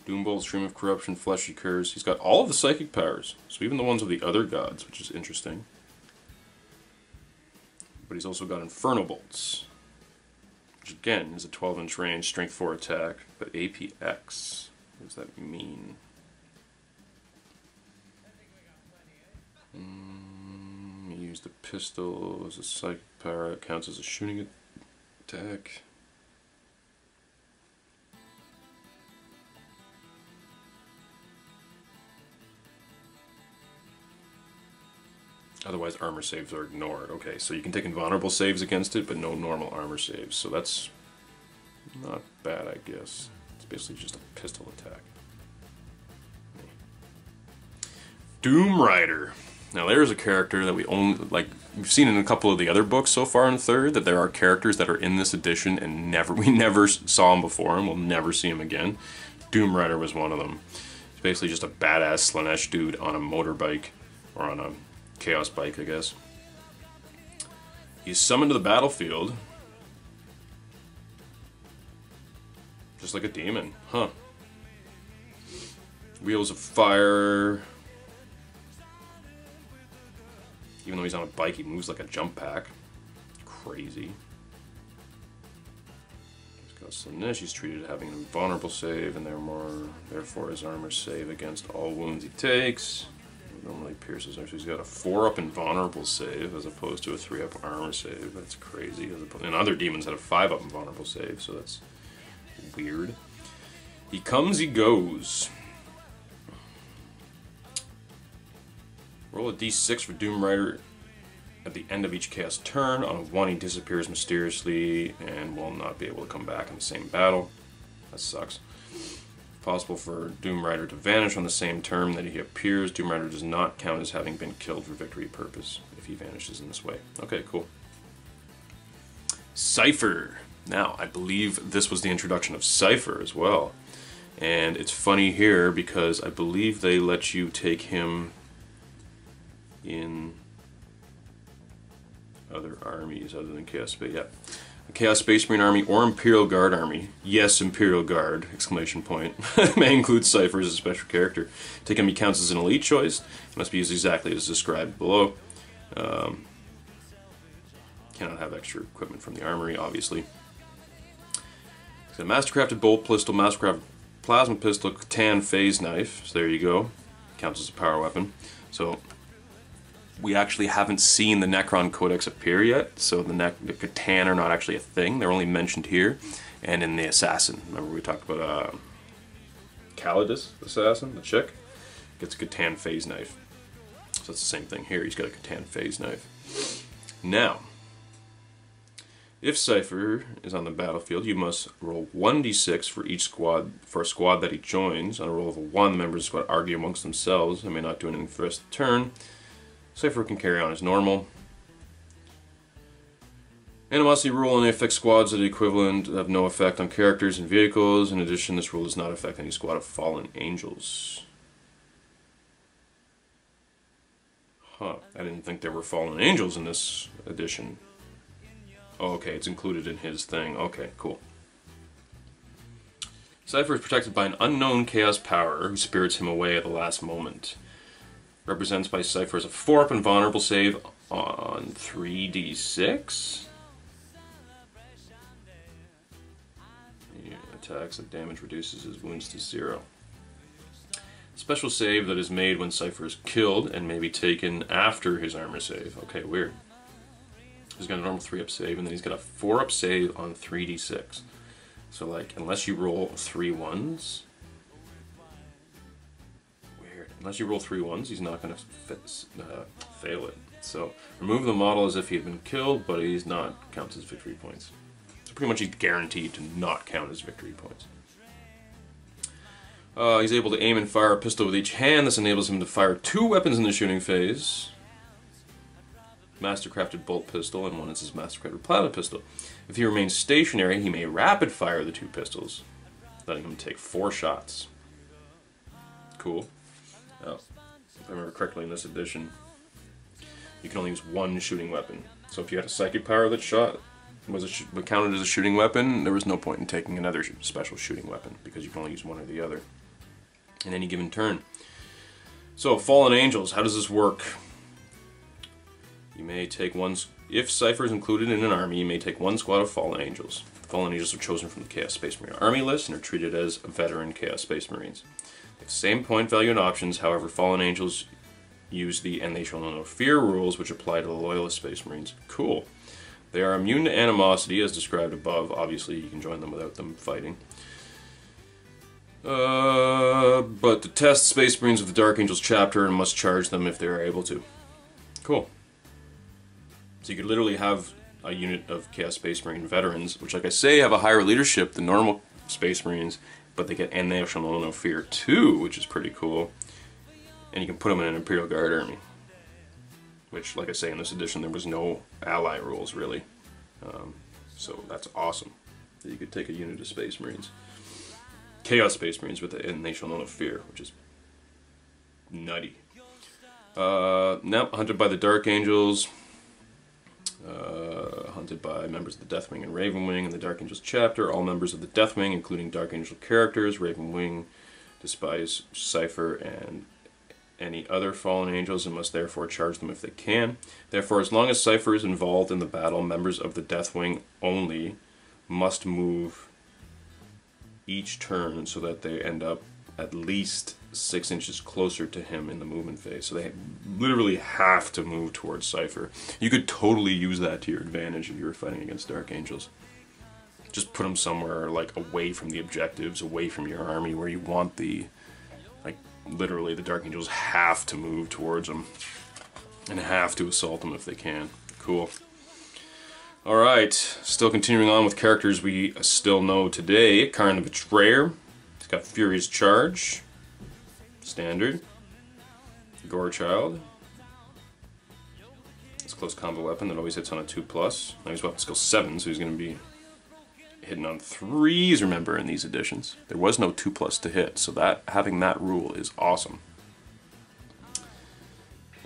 Doombolt, Stream of Corruption, Fleshy Curse. He's got all of the psychic powers, so even the ones of the other gods, which is interesting. But he's also got Inferno Bolts, which again is a 12 inch range, strength 4 attack, but APX. What does that mean? Mm, he used a pistol as a psychic power. It counts as a shooting attack. Otherwise, armor saves are ignored. Okay, so you can take invulnerable saves against it, but no normal armor saves. So that's not bad, I guess. It's basically just a pistol attack. Doom Rider. Now there's a character that we only like we've seen in a couple of the other books so far in third that there are characters that are in this edition and never we never saw him before and we'll never see him again. Doom Rider was one of them. He's basically just a badass Slaanesh dude on a motorbike or on a chaos bike, I guess. He's summoned to the battlefield just like a demon, huh? Wheels of fire. Even though he's on a bike, he moves like a jump pack. Crazy. He's got Slaanesh, he's treated having an invulnerable save, and therefore his armor save against all wounds he takes. Normally pierces her. She's got a 4-up invulnerable save as opposed to a 3-up armor save. That's crazy. And other demons had a 5-up invulnerable save, so that's weird. He comes, he goes. Roll a d6 for Doom Rider at the end of each chaos turn. On a 1, he disappears mysteriously and will not be able to come back in the same battle. That sucks. Possible for Doom Rider to vanish on the same term that he appears. Doom Rider does not count as having been killed for victory purpose if he vanishes in this way. Okay, cool. Cypher. Now, I believe this was the introduction of Cypher as well. And it's funny here because I believe they let you take him in other armies other than Chaos Space. Yeah. Chaos Space Marine Army or Imperial Guard Army. Yes, Imperial Guard! Exclamation point. May include Cypher as a special character. Take he counts as an elite choice. Must be used exactly as described below. Um, cannot have extra equipment from the armory, obviously. So Mastercrafted Bolt Pistol, Mastercrafted Plasma Pistol, C'tan Phase Knife. So there you go. Counts as a power weapon. So we actually haven't seen the Necron Codex appear yet, so the, ne the C'tan are not actually a thing. They're only mentioned here and in the Assassin. Remember we talked about uh, Calidus, Assassin, the chick? Gets a C'tan Phase Knife. So it's the same thing here. He's got a C'tan Phase Knife. Now, if Cypher is on the battlefield, you must roll 1d6 for each squad, for a squad that he joins. On a roll of a 1, the members of the squad argue amongst themselves and may not do anything for the rest of the turn. Cypher can carry on as normal. Animosity rule only affects squads that are equivalent have no effect on characters and vehicles. In addition, this rule does not affect any squad of fallen angels. Huh, I didn't think there were fallen angels in this edition. Oh, okay, it's included in his thing. Okay, cool. Cypher is protected by an unknown chaos power who spirits him away at the last moment represents by Cypher as a 4 up and Vulnerable save on 3d6. Yeah, attacks and damage reduces his wounds to 0. Special save that is made when Cypher is killed and may be taken after his armor save. Okay, weird. He's got a normal 3 up save, and then he's got a 4 up save on 3d6. So, like, unless you roll three ones. Unless you roll three ones, he's not going to uh, fail it. So, remove the model as if he had been killed, but he's not counts as victory points. So, pretty much he's guaranteed to not count as victory points. Uh, he's able to aim and fire a pistol with each hand. This enables him to fire two weapons in the shooting phase. Mastercrafted bolt pistol, and one is his Mastercrafted platinum pistol. If he remains stationary, he may rapid fire the two pistols, letting him take four shots. Cool. Oh, if I remember correctly in this edition, you can only use one shooting weapon. So if you had a psychic power that shot, was it counted as a shooting weapon, there was no point in taking another special shooting weapon because you can only use one or the other in any given turn. So, Fallen Angels, how does this work? You may take one, if Cypher is included in an army, you may take one squad of Fallen Angels. The Fallen Angels are chosen from the Chaos Space Marine Army list and are treated as veteran Chaos Space Marines. Same point value and options, however, Fallen Angels use the and they shall know no fear rules which apply to the Loyalist Space Marines. Cool. They are immune to animosity as described above. Obviously, you can join them without them fighting. Uh, but to test Space Marines of the Dark Angels chapter and must charge them if they are able to. Cool. So you could literally have a unit of Chaos Space Marine veterans, which, like I say, have a higher leadership than normal Space Marines, but they get and they know no fear too, which is pretty cool. And you can put them in an Imperial Guard army, which, like I say, in this edition there was no ally rules really, um, so that's awesome. That you could take a unit of Space Marines, Chaos Space Marines with it, and they no fear, which is nutty. Uh, now hunted by the Dark Angels uh, hunted by members of the Deathwing and Ravenwing in the Dark Angels chapter. All members of the Deathwing, including Dark Angel characters, Ravenwing, despise Cypher and any other fallen angels and must therefore charge them if they can. Therefore, as long as Cypher is involved in the battle, members of the Deathwing only must move each turn so that they end up at least six inches closer to him in the movement phase. So they literally have to move towards Cypher. You could totally use that to your advantage if you were fighting against Dark Angels. Just put them somewhere like away from the objectives, away from your army, where you want the, like literally the Dark Angels have to move towards them and have to assault them if they can. Cool. Alright, still continuing on with characters we still know today. Karn the Betrayer. He's got Furious Charge. Standard. Gore Child. It's a close combo weapon that always hits on a 2 plus. Now he's weapon skill 7, so he's going to be hitting on 3s, remember, in these editions. There was no 2 plus to hit, so that having that rule is awesome.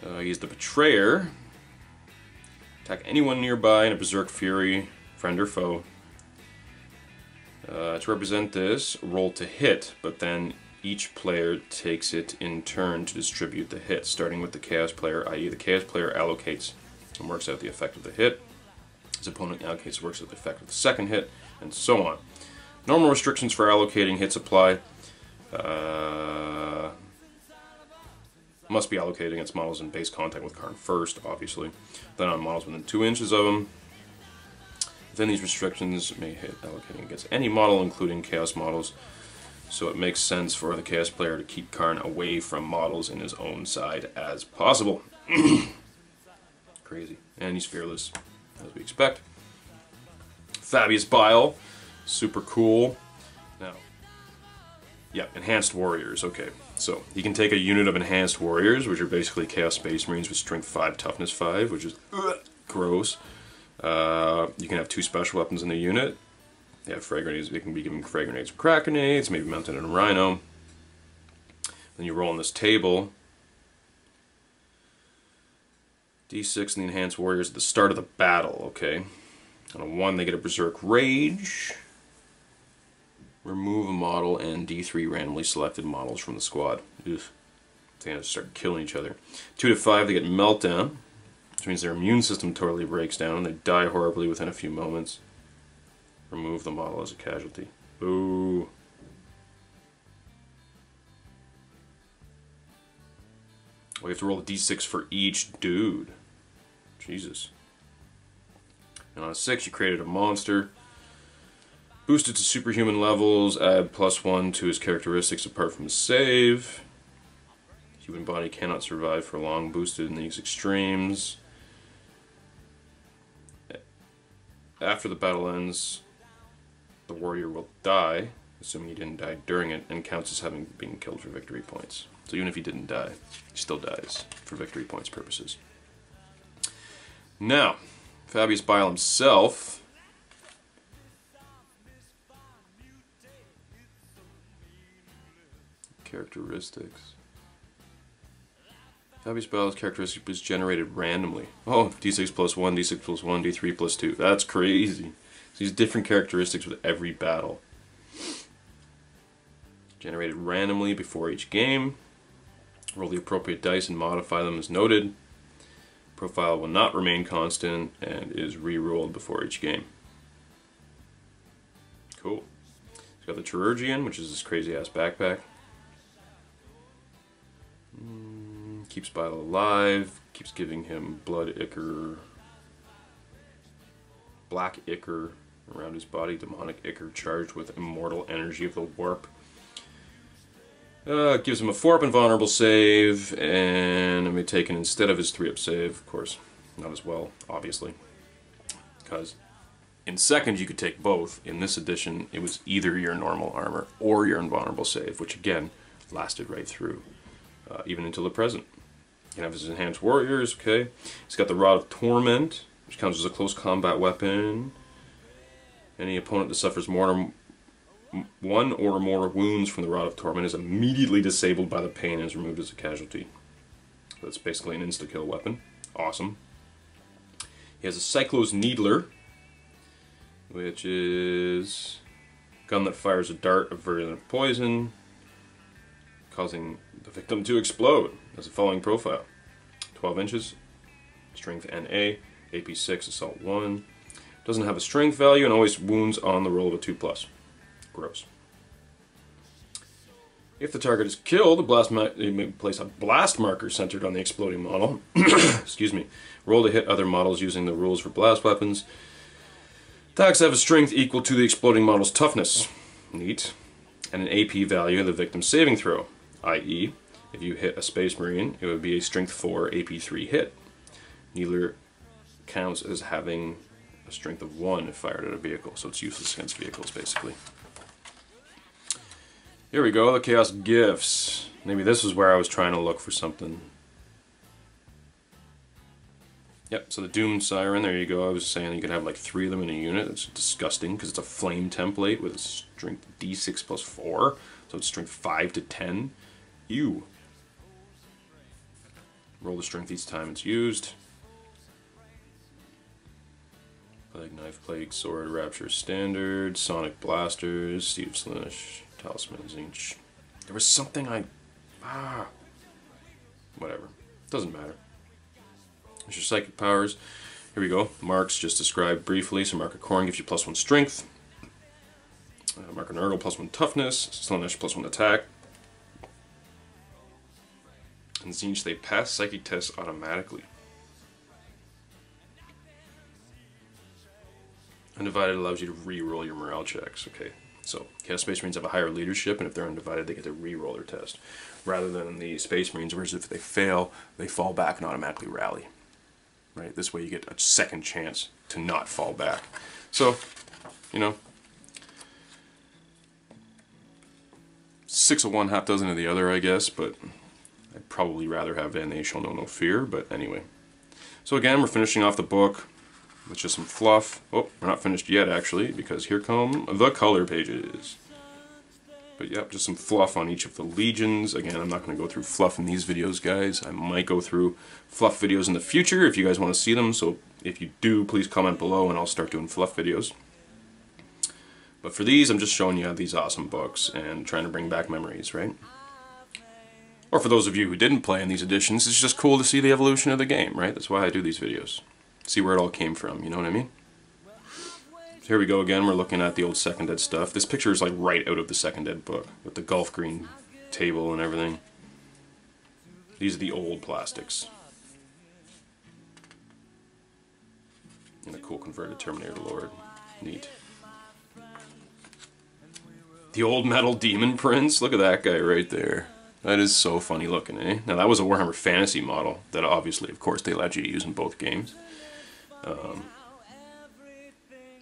Uh, he's the Betrayer. Attack anyone nearby in a Berserk Fury, friend or foe. Uh, to represent this, roll to hit, but then each player takes it in turn to distribute the hit, starting with the Chaos player, i.e. the Chaos player allocates and works out the effect of the hit. His opponent allocates works out the effect of the second hit, and so on. Normal restrictions for allocating hits apply. Uh, must be allocated against models in base contact with Karn first, obviously. Then on models within 2 inches of him. Then these restrictions may hit allocating against any model, including Chaos models, so it makes sense for the Chaos player to keep Karn away from models in his own side as possible. Crazy. And he's fearless, as we expect. Fabius Bile, super cool. Now, yeah, Enhanced Warriors, okay. So, he can take a unit of Enhanced Warriors, which are basically Chaos Space Marines with Strength 5, Toughness 5, which is ugh, gross. Uh, you can have two special weapons in the unit, they have frag grenades. They can be given frag grenades or crack grenades, maybe mounted in a rhino. Then you roll on this table. D6 and the Enhanced Warriors at the start of the battle, okay. On a 1, they get a Berserk Rage. Remove a model and D3 randomly selected models from the squad. Ugh. They to start killing each other. 2 to 5, they get Meltdown, which means their immune system totally breaks down and they die horribly within a few moments. Remove the model as a casualty. Boo. We have to roll a d6 for each dude. Jesus. And on 6, you created a monster. Boosted to superhuman levels, add plus 1 to his characteristics apart from save. Human body cannot survive for long, boosted in these extremes. After the battle ends, the warrior will die, assuming he didn't die during it, and counts as having been killed for victory points. So even if he didn't die, he still dies for victory points purposes. Now, Fabius Bile himself. Characteristics. Fabius Bile's characteristic was generated randomly. Oh, d6 plus 1, d6 plus 1, d3 plus 2. That's crazy. These different characteristics with every battle. Generated randomly before each game. Roll the appropriate dice and modify them as noted. Profile will not remain constant and is re-rolled before each game. Cool. He's got the Chirurgeon, which is this crazy ass backpack. Mm, keeps Bile alive. Keeps giving him blood ichor. Black ichor around his body. Demonic ichor charged with immortal energy of the warp. Uh, gives him a 4 up invulnerable save, and it may taken instead of his 3 up save, of course, not as well, obviously. Because in second you could take both. In this edition, it was either your normal armor or your invulnerable save, which again lasted right through, uh, even until the present. You can have his enhanced warriors, okay. He's got the Rod of Torment, which counts as a close combat weapon. Any opponent that suffers more one or more wounds from the Rod of Torment is immediately disabled by the pain and is removed as a casualty. That's basically an insta-kill weapon. Awesome. He has a Xyclos Needler, which is a gun that fires a dart of virulent poison, causing the victim to explode. As the following profile. 12 inches, strength NA, AP 6, assault 1. Doesn't have a strength value and always wounds on the roll of a 2+. plus. Gross. If the target is killed, the blast you may place a blast marker centered on the exploding model. Excuse me. Roll to hit other models using the rules for blast weapons. Attacks have a strength equal to the exploding model's toughness. Neat. And an AP value of the victim's saving throw, i.e., if you hit a Space Marine, it would be a Strength 4 AP3 hit. Neither counts as having a strength of 1 if fired at a vehicle, so it's useless against vehicles, basically. Here we go, the Chaos Gifts. Maybe this is where I was trying to look for something. Yep, so the Doom Siren, there you go. I was saying you could have like three of them in a unit. It's disgusting because it's a flame template with a strength d6 plus 4. So it's strength 5 to 10. Ew. Roll the strength each time it's used. Plague Knife, Plague Sword, Rapture Standard, Sonic Blasters, Steed of Slaanesh, Talisman Tzeentch. There was something I... Ah. Whatever. Doesn't matter. There's your psychic powers. Here we go. Marks just described briefly. So Mark of Khorne gives you plus one strength. Uh, Mark of Nurgle plus one toughness. Slaanesh plus one attack. And Tzeentch, they pass psychic tests automatically. Undivided allows you to re-roll your morale checks. Okay, so Chaos Space Marines have a higher leadership, and if they're undivided, they get to re-roll their test, rather than the Space Marines, whereas if they fail, they fall back and automatically rally. Right. This way, you get a second chance to not fall back. So, you know, six of one, half dozen of the other, I guess. But I'd probably rather have Van They Shall Know No Fear. But anyway. So again, we're finishing off the book with just some fluff. Oh, we're not finished yet actually, because here come the color pages. But yep, just some fluff on each of the legions. Again, I'm not going to go through fluff in these videos, guys. I might go through fluff videos in the future if you guys want to see them. So if you do, please comment below and I'll start doing fluff videos. But for these, I'm just showing you these awesome books and trying to bring back memories, right? Or for those of you who didn't play in these editions, it's just cool to see the evolution of the game, right? That's why I do these videos see where it all came from, you know what I mean? So here we go again, we're looking at the old Second Ed stuff. This picture is like right out of the Second Ed book, with the golf Green table and everything. These are the old plastics. And a cool converted Terminator Lord. Neat. The old metal demon prince. Look at that guy right there. That is so funny looking, eh? Now that was a Warhammer Fantasy model that obviously, of course, they let you to use in both games. Um,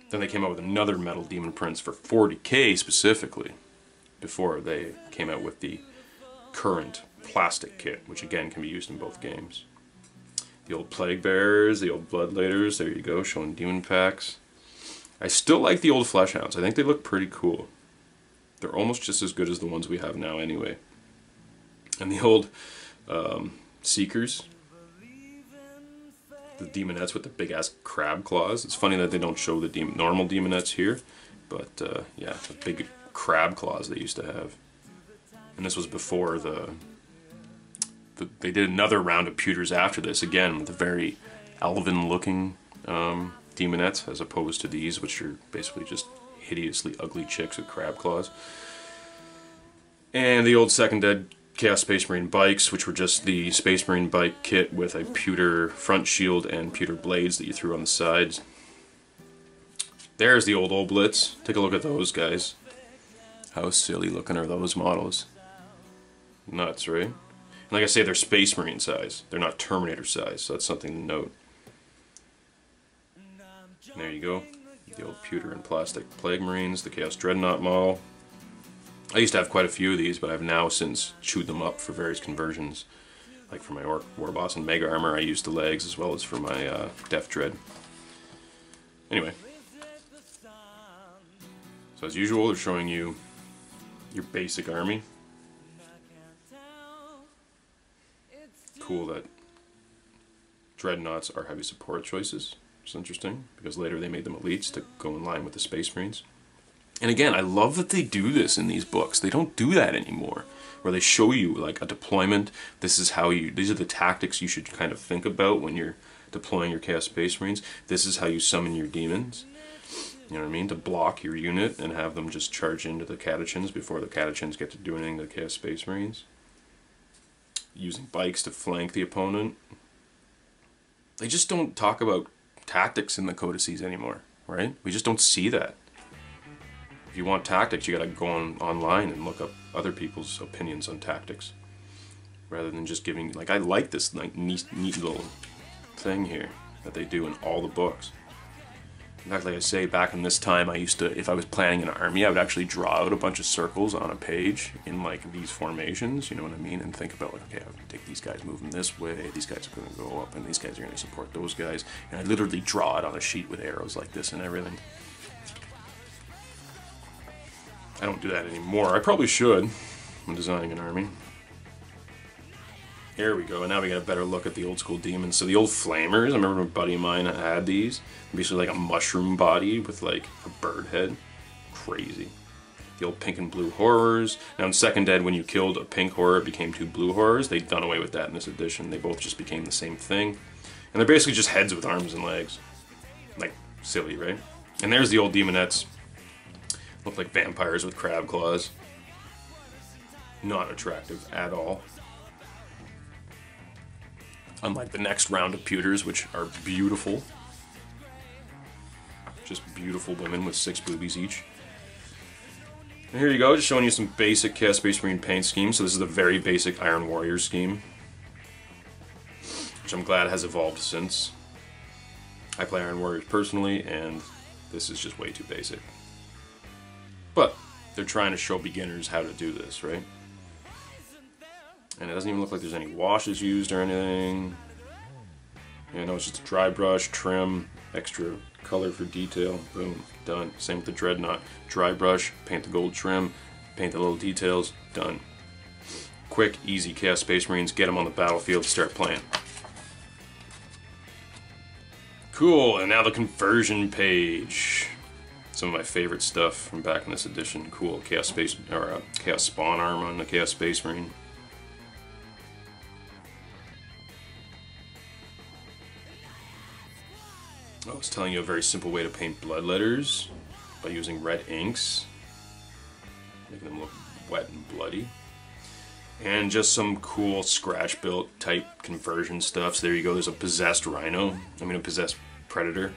then they came out with another metal demon prince for 40k specifically before they came out with the current plastic kit, which again can be used in both games. The old Plague Bearers, the old Bloodletters, there you go, showing demon packs. I still like the old Flesh Hounds. I think they look pretty cool. They're almost just as good as the ones we have now anyway. And the old um, Seekers, the demonettes with the big ass crab claws. It's funny that they don't show the demon, normal demonettes here, but uh, yeah, the big crab claws they used to have. And this was before the, the they did another round of pewters after this again with the very elven looking um, demonettes as opposed to these, which are basically just hideously ugly chicks with crab claws. And the old Second Ed Chaos Space Marine bikes, which were just the Space Marine bike kit with a pewter front shield and pewter blades that you threw on the sides. There's the old Oblitz. Take a look at those guys. How silly looking are those models? Nuts, right? And like I say, they're Space Marine size. They're not Terminator size, so that's something to note. There you go. The old pewter and plastic Plague Marines, the Chaos Dreadnought model. I used to have quite a few of these, but I've now since chewed them up for various conversions. Like for my Ork War Boss and Mega Armor, I used the legs as well as for my uh, Death Dread. Anyway. So as usual, they're showing you your basic army. Cool that Dreadnoughts are heavy support choices. It's interesting, because later they made them elites to go in line with the Space Marines. And again, I love that they do this in these books. They don't do that anymore, where they show you like a deployment. This is how you. These are the tactics you should kind of think about when you're deploying your Chaos Space Marines. This is how you summon your demons. You know what I mean? To block your unit and have them just charge into the catachans before the catachans get to do anything to the Chaos Space Marines. Using bikes to flank the opponent. They just don't talk about tactics in the codices anymore, right? We just don't see that if you want tactics, you got to go on online and look up other people's opinions on tactics, rather than just giving. Like I like this like neat, neat little thing here that they do in all the books. In fact, like I say, back in this time, I used to, if I was planning an army, I would actually draw out a bunch of circles on a page in like these formations, you know what I mean, and think about like, okay, I'm gonna take these guys move them this way, these guys are to go up, and these guys are to support those guys, and I literally draw it on a sheet with arrows like this and everything. I don't do that anymore. I probably should when designing an army. Here we go, and now we got a better look at the old school demons. So the old flamers, I remember a buddy of mine had these. Basically like a mushroom body with like a bird head. Crazy. The old pink and blue horrors. Now in Second Ed, when you killed a pink horror, it became two blue horrors. They've done away with that in this edition. They both just became the same thing. And they're basically just heads with arms and legs. Like, silly, right? And there's the old demonettes. Look like vampires with crab claws. Not attractive at all. Unlike the next round of pewters, which are beautiful. Just beautiful women with six boobies each. And here you go, just showing you some basic Chaos Space Marine paint schemes. So this is the very basic Iron Warrior scheme. Which I'm glad has evolved since. I play Iron Warriors personally, and this is just way too basic. But they're trying to show beginners how to do this, right? And it doesn't even look like there's any washes used or anything. You know, it's just a dry brush, trim, extra color for detail. Boom, done. Same with the dreadnought. Dry brush, paint the gold trim, paint the little details, done. Quick, easy Chaos Space Marines, get them on the battlefield, start playing. Cool, and now the conversion page some of my favorite stuff from back in this edition. Cool Chaos Space or uh, Chaos Spawn arm on the Chaos Space Marine. I was telling you a very simple way to paint blood letters by using red inks, making them look wet and bloody. And just some cool scratch built type conversion stuff. So there you go, there's a possessed rhino, I mean a possessed predator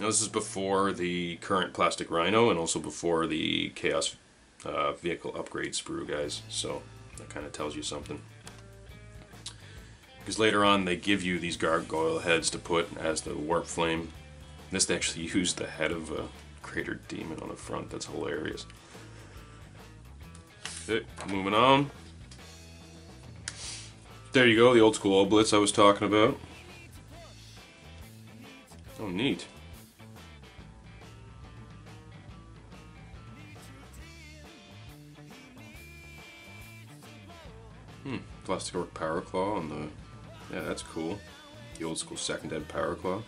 Now, this is before the current plastic Rhino and also before the Chaos uh, vehicle upgrade sprue, guys. So that kind of tells you something. Because later on they give you these gargoyle heads to put as the warp flame. This they actually used the head of a greater demon on the front. That's hilarious. Okay, moving on. There you go, the old school Blitz I was talking about. Oh, neat. Plastic ork power claw on the. Yeah, that's cool. The old school second ed power claw.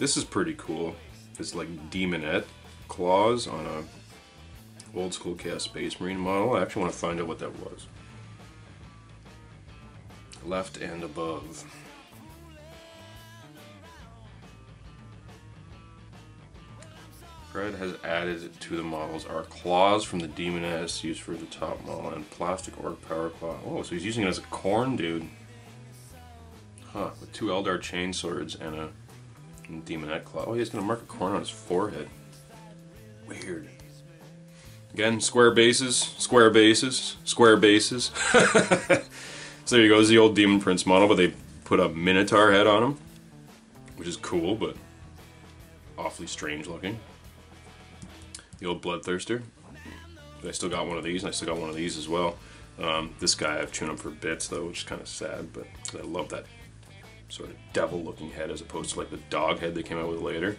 This is pretty cool. It's like demonette claws on a old school Chaos Space Marine model. I actually want to find out what that was. Left and above. Fred has added to the models are claws from the Demonettes used for the top model and plastic ork power claw. Oh, so he's using it as a Khorne dude. Huh, with two Eldar chain swords and a Demonette claw. Oh, he's gonna mark a Khorne on his forehead. Weird. Again, square bases, square bases, square bases. so there you go, this is the old Demon Prince model, but they put a Minotaur head on him. Which is cool, but awfully strange looking the old Bloodthirster. I still got one of these, and I still got one of these as well. Um, this guy I've tuned him for bits though, which is kind of sad, but I love that sort of devil-looking head as opposed to like the dog head they came out with later.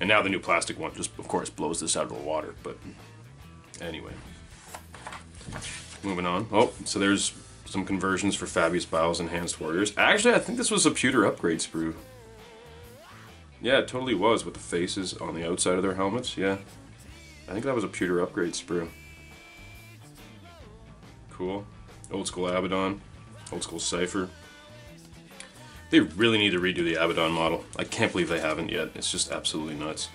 And now the new plastic one just, of course, blows this out of the water. But anyway, moving on. Oh, so there's some conversions for Fabius Bile's Enhanced Warriors. Actually, I think this was a pewter upgrade sprue. Yeah, it totally was with the faces on the outside of their helmets. Yeah, I think that was a pewter upgrade sprue. Cool. Old school Abaddon. Old school Cypher. They really need to redo the Abaddon model. I can't believe they haven't yet. It's just absolutely nuts.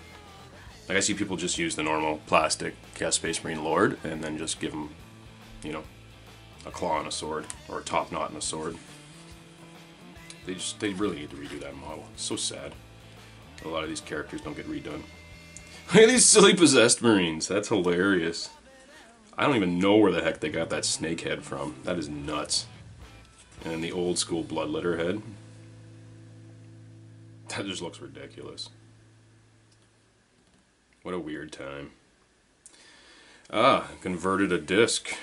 Like I see people just use the normal plastic Chaos Space Marine Lord and then just give them, you know, a claw and a sword or a top knot and a sword. They just they really need to redo that model. It's so sad. A lot of these characters don't get redone. Look at these silly possessed marines. That's hilarious. I don't even know where the heck they got that snake head from. That is nuts. And the old school bloodletter head. That just looks ridiculous. What a weird time. Ah, converted a disc.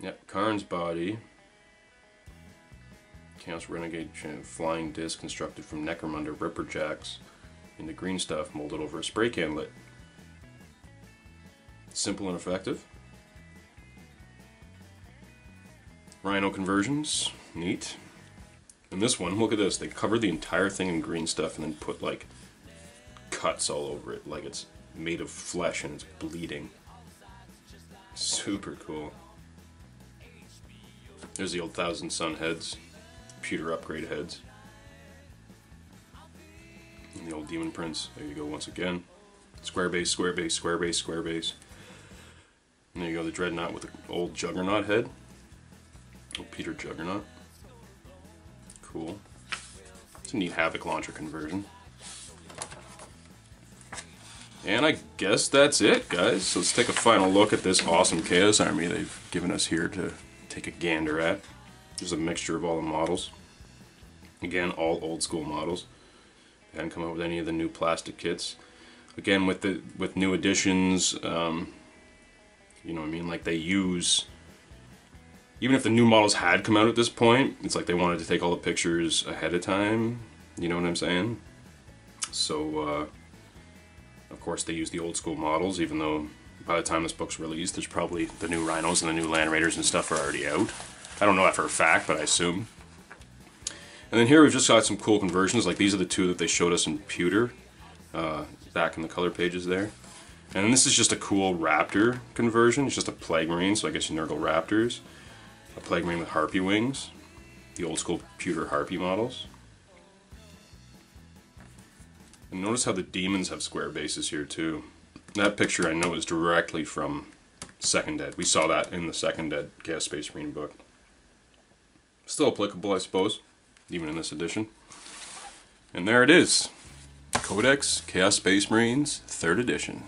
Yep, Karn's body. Chaos Renegade flying disc constructed from Necromunda Ripperjacks into green stuff molded over a spray can lid. Simple and effective. Rhino conversions, neat. And this one, look at this, they covered the entire thing in green stuff and then put like cuts all over it, like it's made of flesh and it's bleeding. Super cool. There's the old Thousand Son heads, pewter upgrade heads. And the old Demon Prince, there you go once again. Square base, square base, square base, square base. And there you go, the Dreadnought with the old Juggernaut head. Old pewter Juggernaut. Cool. It's a neat Havoc launcher conversion. And I guess that's it, guys. So let's take a final look at this awesome Chaos Army they've given us here to take a gander at. There's a mixture of all the models. Again, all old school models. They haven't come up with any of the new plastic kits. Again, with the with new additions, um, you know what I mean? Like they use, even if the new models had come out at this point, it's like they wanted to take all the pictures ahead of time. You know what I'm saying? So, uh, of course, they use the old school models, even though by the time this book's released, there's probably the new Rhinos and the new Land Raiders and stuff are already out. I don't know that for a fact, but I assume. And then here we've just got some cool conversions, like these are the two that they showed us in pewter, uh, back in the color pages there. And this is just a cool Raptor conversion. It's just a Plague Marine, so I guess you Nurgle Raptors. A Plague Marine with Harpy wings. The old school pewter Harpy models. And notice how the demons have square bases here too. That picture I know is directly from Second Ed. We saw that in the Second Ed Chaos Space Marine book. Still applicable, I suppose, even in this edition. And there it is. Codex Chaos Space Marines 3rd Edition.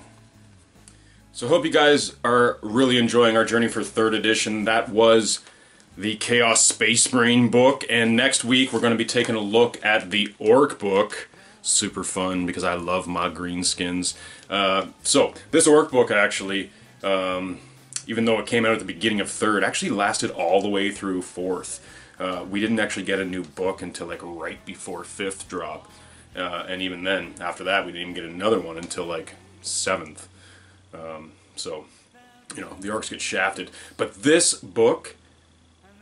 So hope you guys are really enjoying our journey for 3rd Edition. That was the Chaos Space Marine book, and next week we're going to be taking a look at the Ork book. Super fun because I love my green skins. Uh, so, this Ork book actually, um, even though it came out at the beginning of 3rd, actually lasted all the way through 4th. Uh, we didn't actually get a new book until like right before 5th drop. Uh, and even then, after that, we didn't even get another one until like 7th. Um, so, you know, the Orks get shafted. But this book,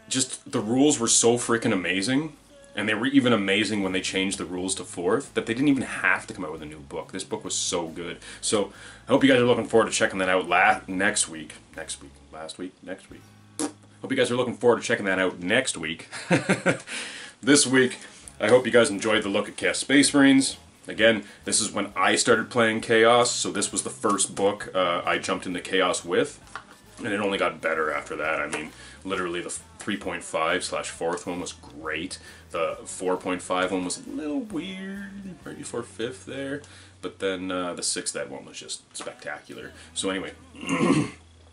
just the rules were so freaking amazing. And they were even amazing when they changed the rules to 4th, that they didn't even have to come out with a new book. This book was so good. So, I hope you guys are looking forward to checking that out la next week. Next week. Last week? Next week. Hope you guys are looking forward to checking that out next week. this week, I hope you guys enjoyed the look at Chaos Space Marines. Again, this is when I started playing Chaos, so this was the first book uh, I jumped into Chaos with, and it only got better after that. I mean, literally the 3.5 slash fourth one was great. The 4.5 one was a little weird, right before fifth there, but then uh, the sixth that one was just spectacular. So anyway.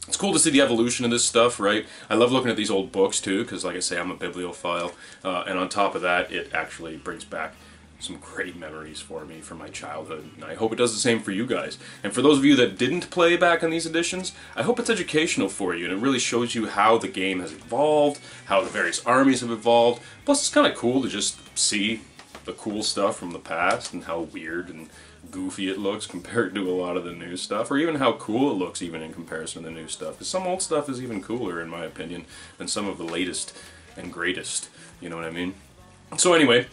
it's cool to see the evolution of this stuff, right? I love looking at these old books too, because like I say, I'm a bibliophile, uh, and on top of that, it actually brings back some great memories for me from my childhood, and I hope it does the same for you guys. And for those of you that didn't play back in these editions, I hope it's educational for you, and it really shows you how the game has evolved, how the various armies have evolved. Plus, it's kind of cool to just see the cool stuff from the past and how weird and goofy it looks compared to a lot of the new stuff, or even how cool it looks even in comparison to the new stuff. Because some old stuff is even cooler, in my opinion, than some of the latest and greatest. You know what I mean? So anyway,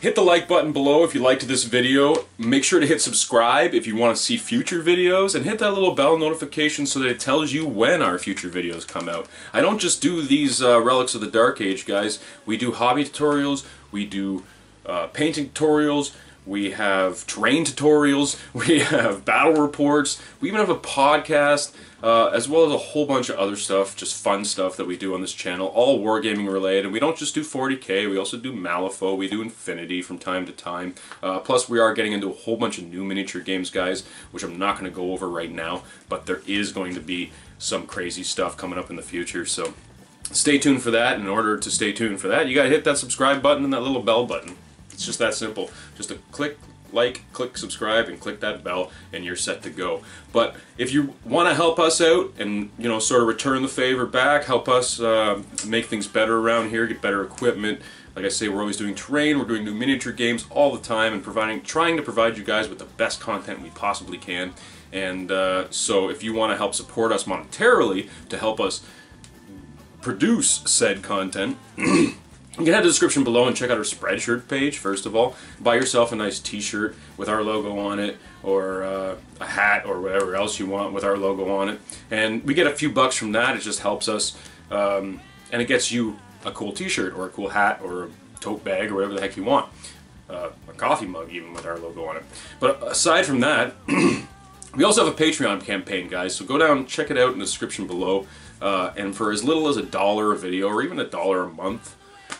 hit the like button below if you liked this video. Make sure to hit subscribe if you want to see future videos, and hit that little bell notification so that it tells you when our future videos come out. I don't just do these uh, Relics of the Dark Age, guys. We do hobby tutorials, we do uh, painting tutorials, we have terrain tutorials, we have battle reports, we even have a podcast, uh, as well as a whole bunch of other stuff, just fun stuff that we do on this channel, all wargaming related. And we don't just do 40k, we also do Malifaux, we do Infinity from time to time. Uh, plus, we are getting into a whole bunch of new miniature games, guys, which I'm not going to go over right now, but there is going to be some crazy stuff coming up in the future, so stay tuned for that. In order to stay tuned for that, you got to hit that subscribe button and that little bell button. It's just that simple. Just a click, like, click subscribe, and click that bell, and you're set to go. But if you want to help us out and you know sort of return the favor back, help us uh, make things better around here, get better equipment. Like I say, we're always doing terrain, we're doing new miniature games all the time, and providing, trying to provide you guys with the best content we possibly can. And uh, so, if you want to help support us monetarily to help us produce said content. You can head to the description below and check out our Spreadshirt page, first of all. Buy yourself a nice t-shirt with our logo on it, or uh, a hat, or whatever else you want with our logo on it. And we get a few bucks from that, it just helps us, um, and it gets you a cool t-shirt, or a cool hat, or a tote bag, or whatever the heck you want. Uh, a coffee mug even with our logo on it. But aside from that, we also have a Patreon campaign, guys, so go down, check it out in the description below. Uh, and for as little as a dollar a video, or even a dollar a month,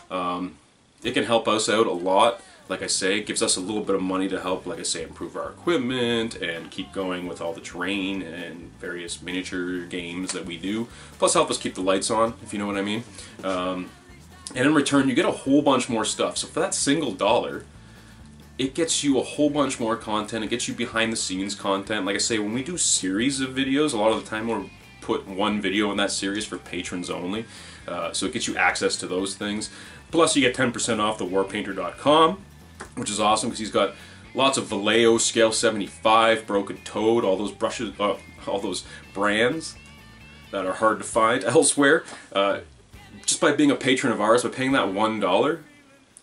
um, it can help us out a lot. Like I say, gives us a little bit of money to help, like I say, improve our equipment and keep going with all the terrain and various miniature games that we do. Plus help us keep the lights on, if you know what I mean. Um, and in return, you get a whole bunch more stuff. So for that single dollar, it gets you a whole bunch more content. It gets you behind the scenes content. Like I say, when we do series of videos, a lot of the time we'll put one video in that series for patrons only. Uh, so it gets you access to those things. Plus you get 10% off the warpainter.com, which is awesome because he's got lots of Vallejo Scale 75, Broken Toad, all those brushes, uh, all those brands that are hard to find elsewhere. Uh, just by being a patron of ours, by paying that $1,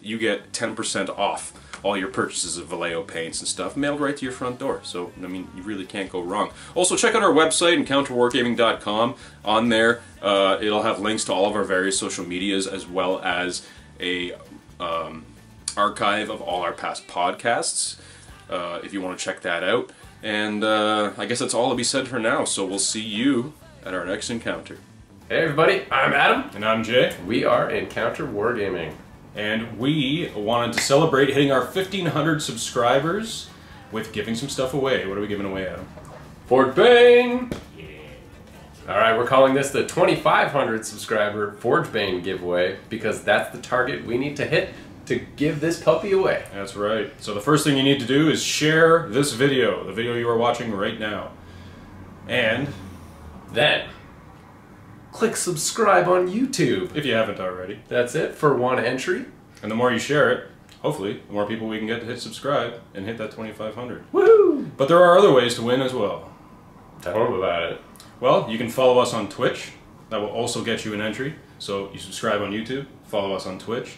you get 10% off all your purchases of Vallejo paints and stuff mailed right to your front door. So, I mean, you really can't go wrong. Also, check out our website, encounterwargaming.com. On there, uh, it'll have links to all of our various social medias as well as a um, archive of all our past podcasts uh, if you want to check that out. And uh, I guess that's all to be said for now, so we'll see you at our next encounter. Hey everybody, I'm Adam. And I'm Jay. We are Encounter Wargaming. And we wanted to celebrate hitting our 1,500 subscribers with giving some stuff away. What are we giving away, Adam? Forge Bane! All right, we're calling this the 2,500 subscriber Forge Bane giveaway because that's the target we need to hit to give this puppy away. That's right. So the first thing you need to do is share this video, the video you are watching right now. And Then, click subscribe on YouTube. if you haven't already, That's it for one entry. and the more you share it, hopefully, the more people we can get to hit subscribe and hit that 2,500. Woo! But there are other ways to win as well. Tell them about it. Well, you can follow us on Twitch. That will also get you an entry. So you subscribe on YouTube, follow us on Twitch.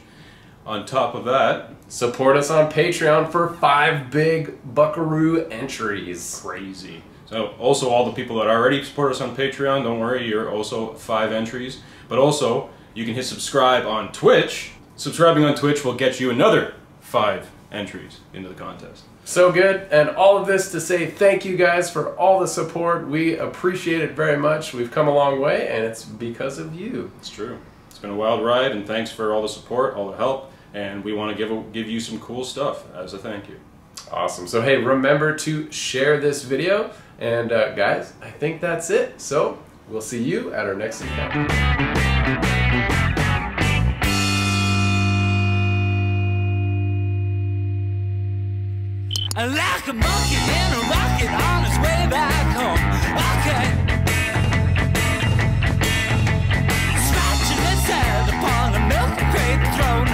On top of that, Support us on Patreon for five big buckaroo entries. crazy. So also all the people that already support us on Patreon, don't worry, you're also five entries. But also, you can hit subscribe on Twitch. Subscribing on Twitch will get you another five entries into the contest. So good, and all of this to say thank you guys for all the support. We appreciate it very much. We've come a long way, and it's because of you. It's true. It's been a wild ride, and thanks for all the support, all the help, and we want to give a, give you some cool stuff as a thank you. Awesome. So, hey, remember to share this video. And uh, guys, I think that's it. So we'll see you at our next event. Like a monkey in a rocket on way back home. Okay. Scratching upon a milk crate.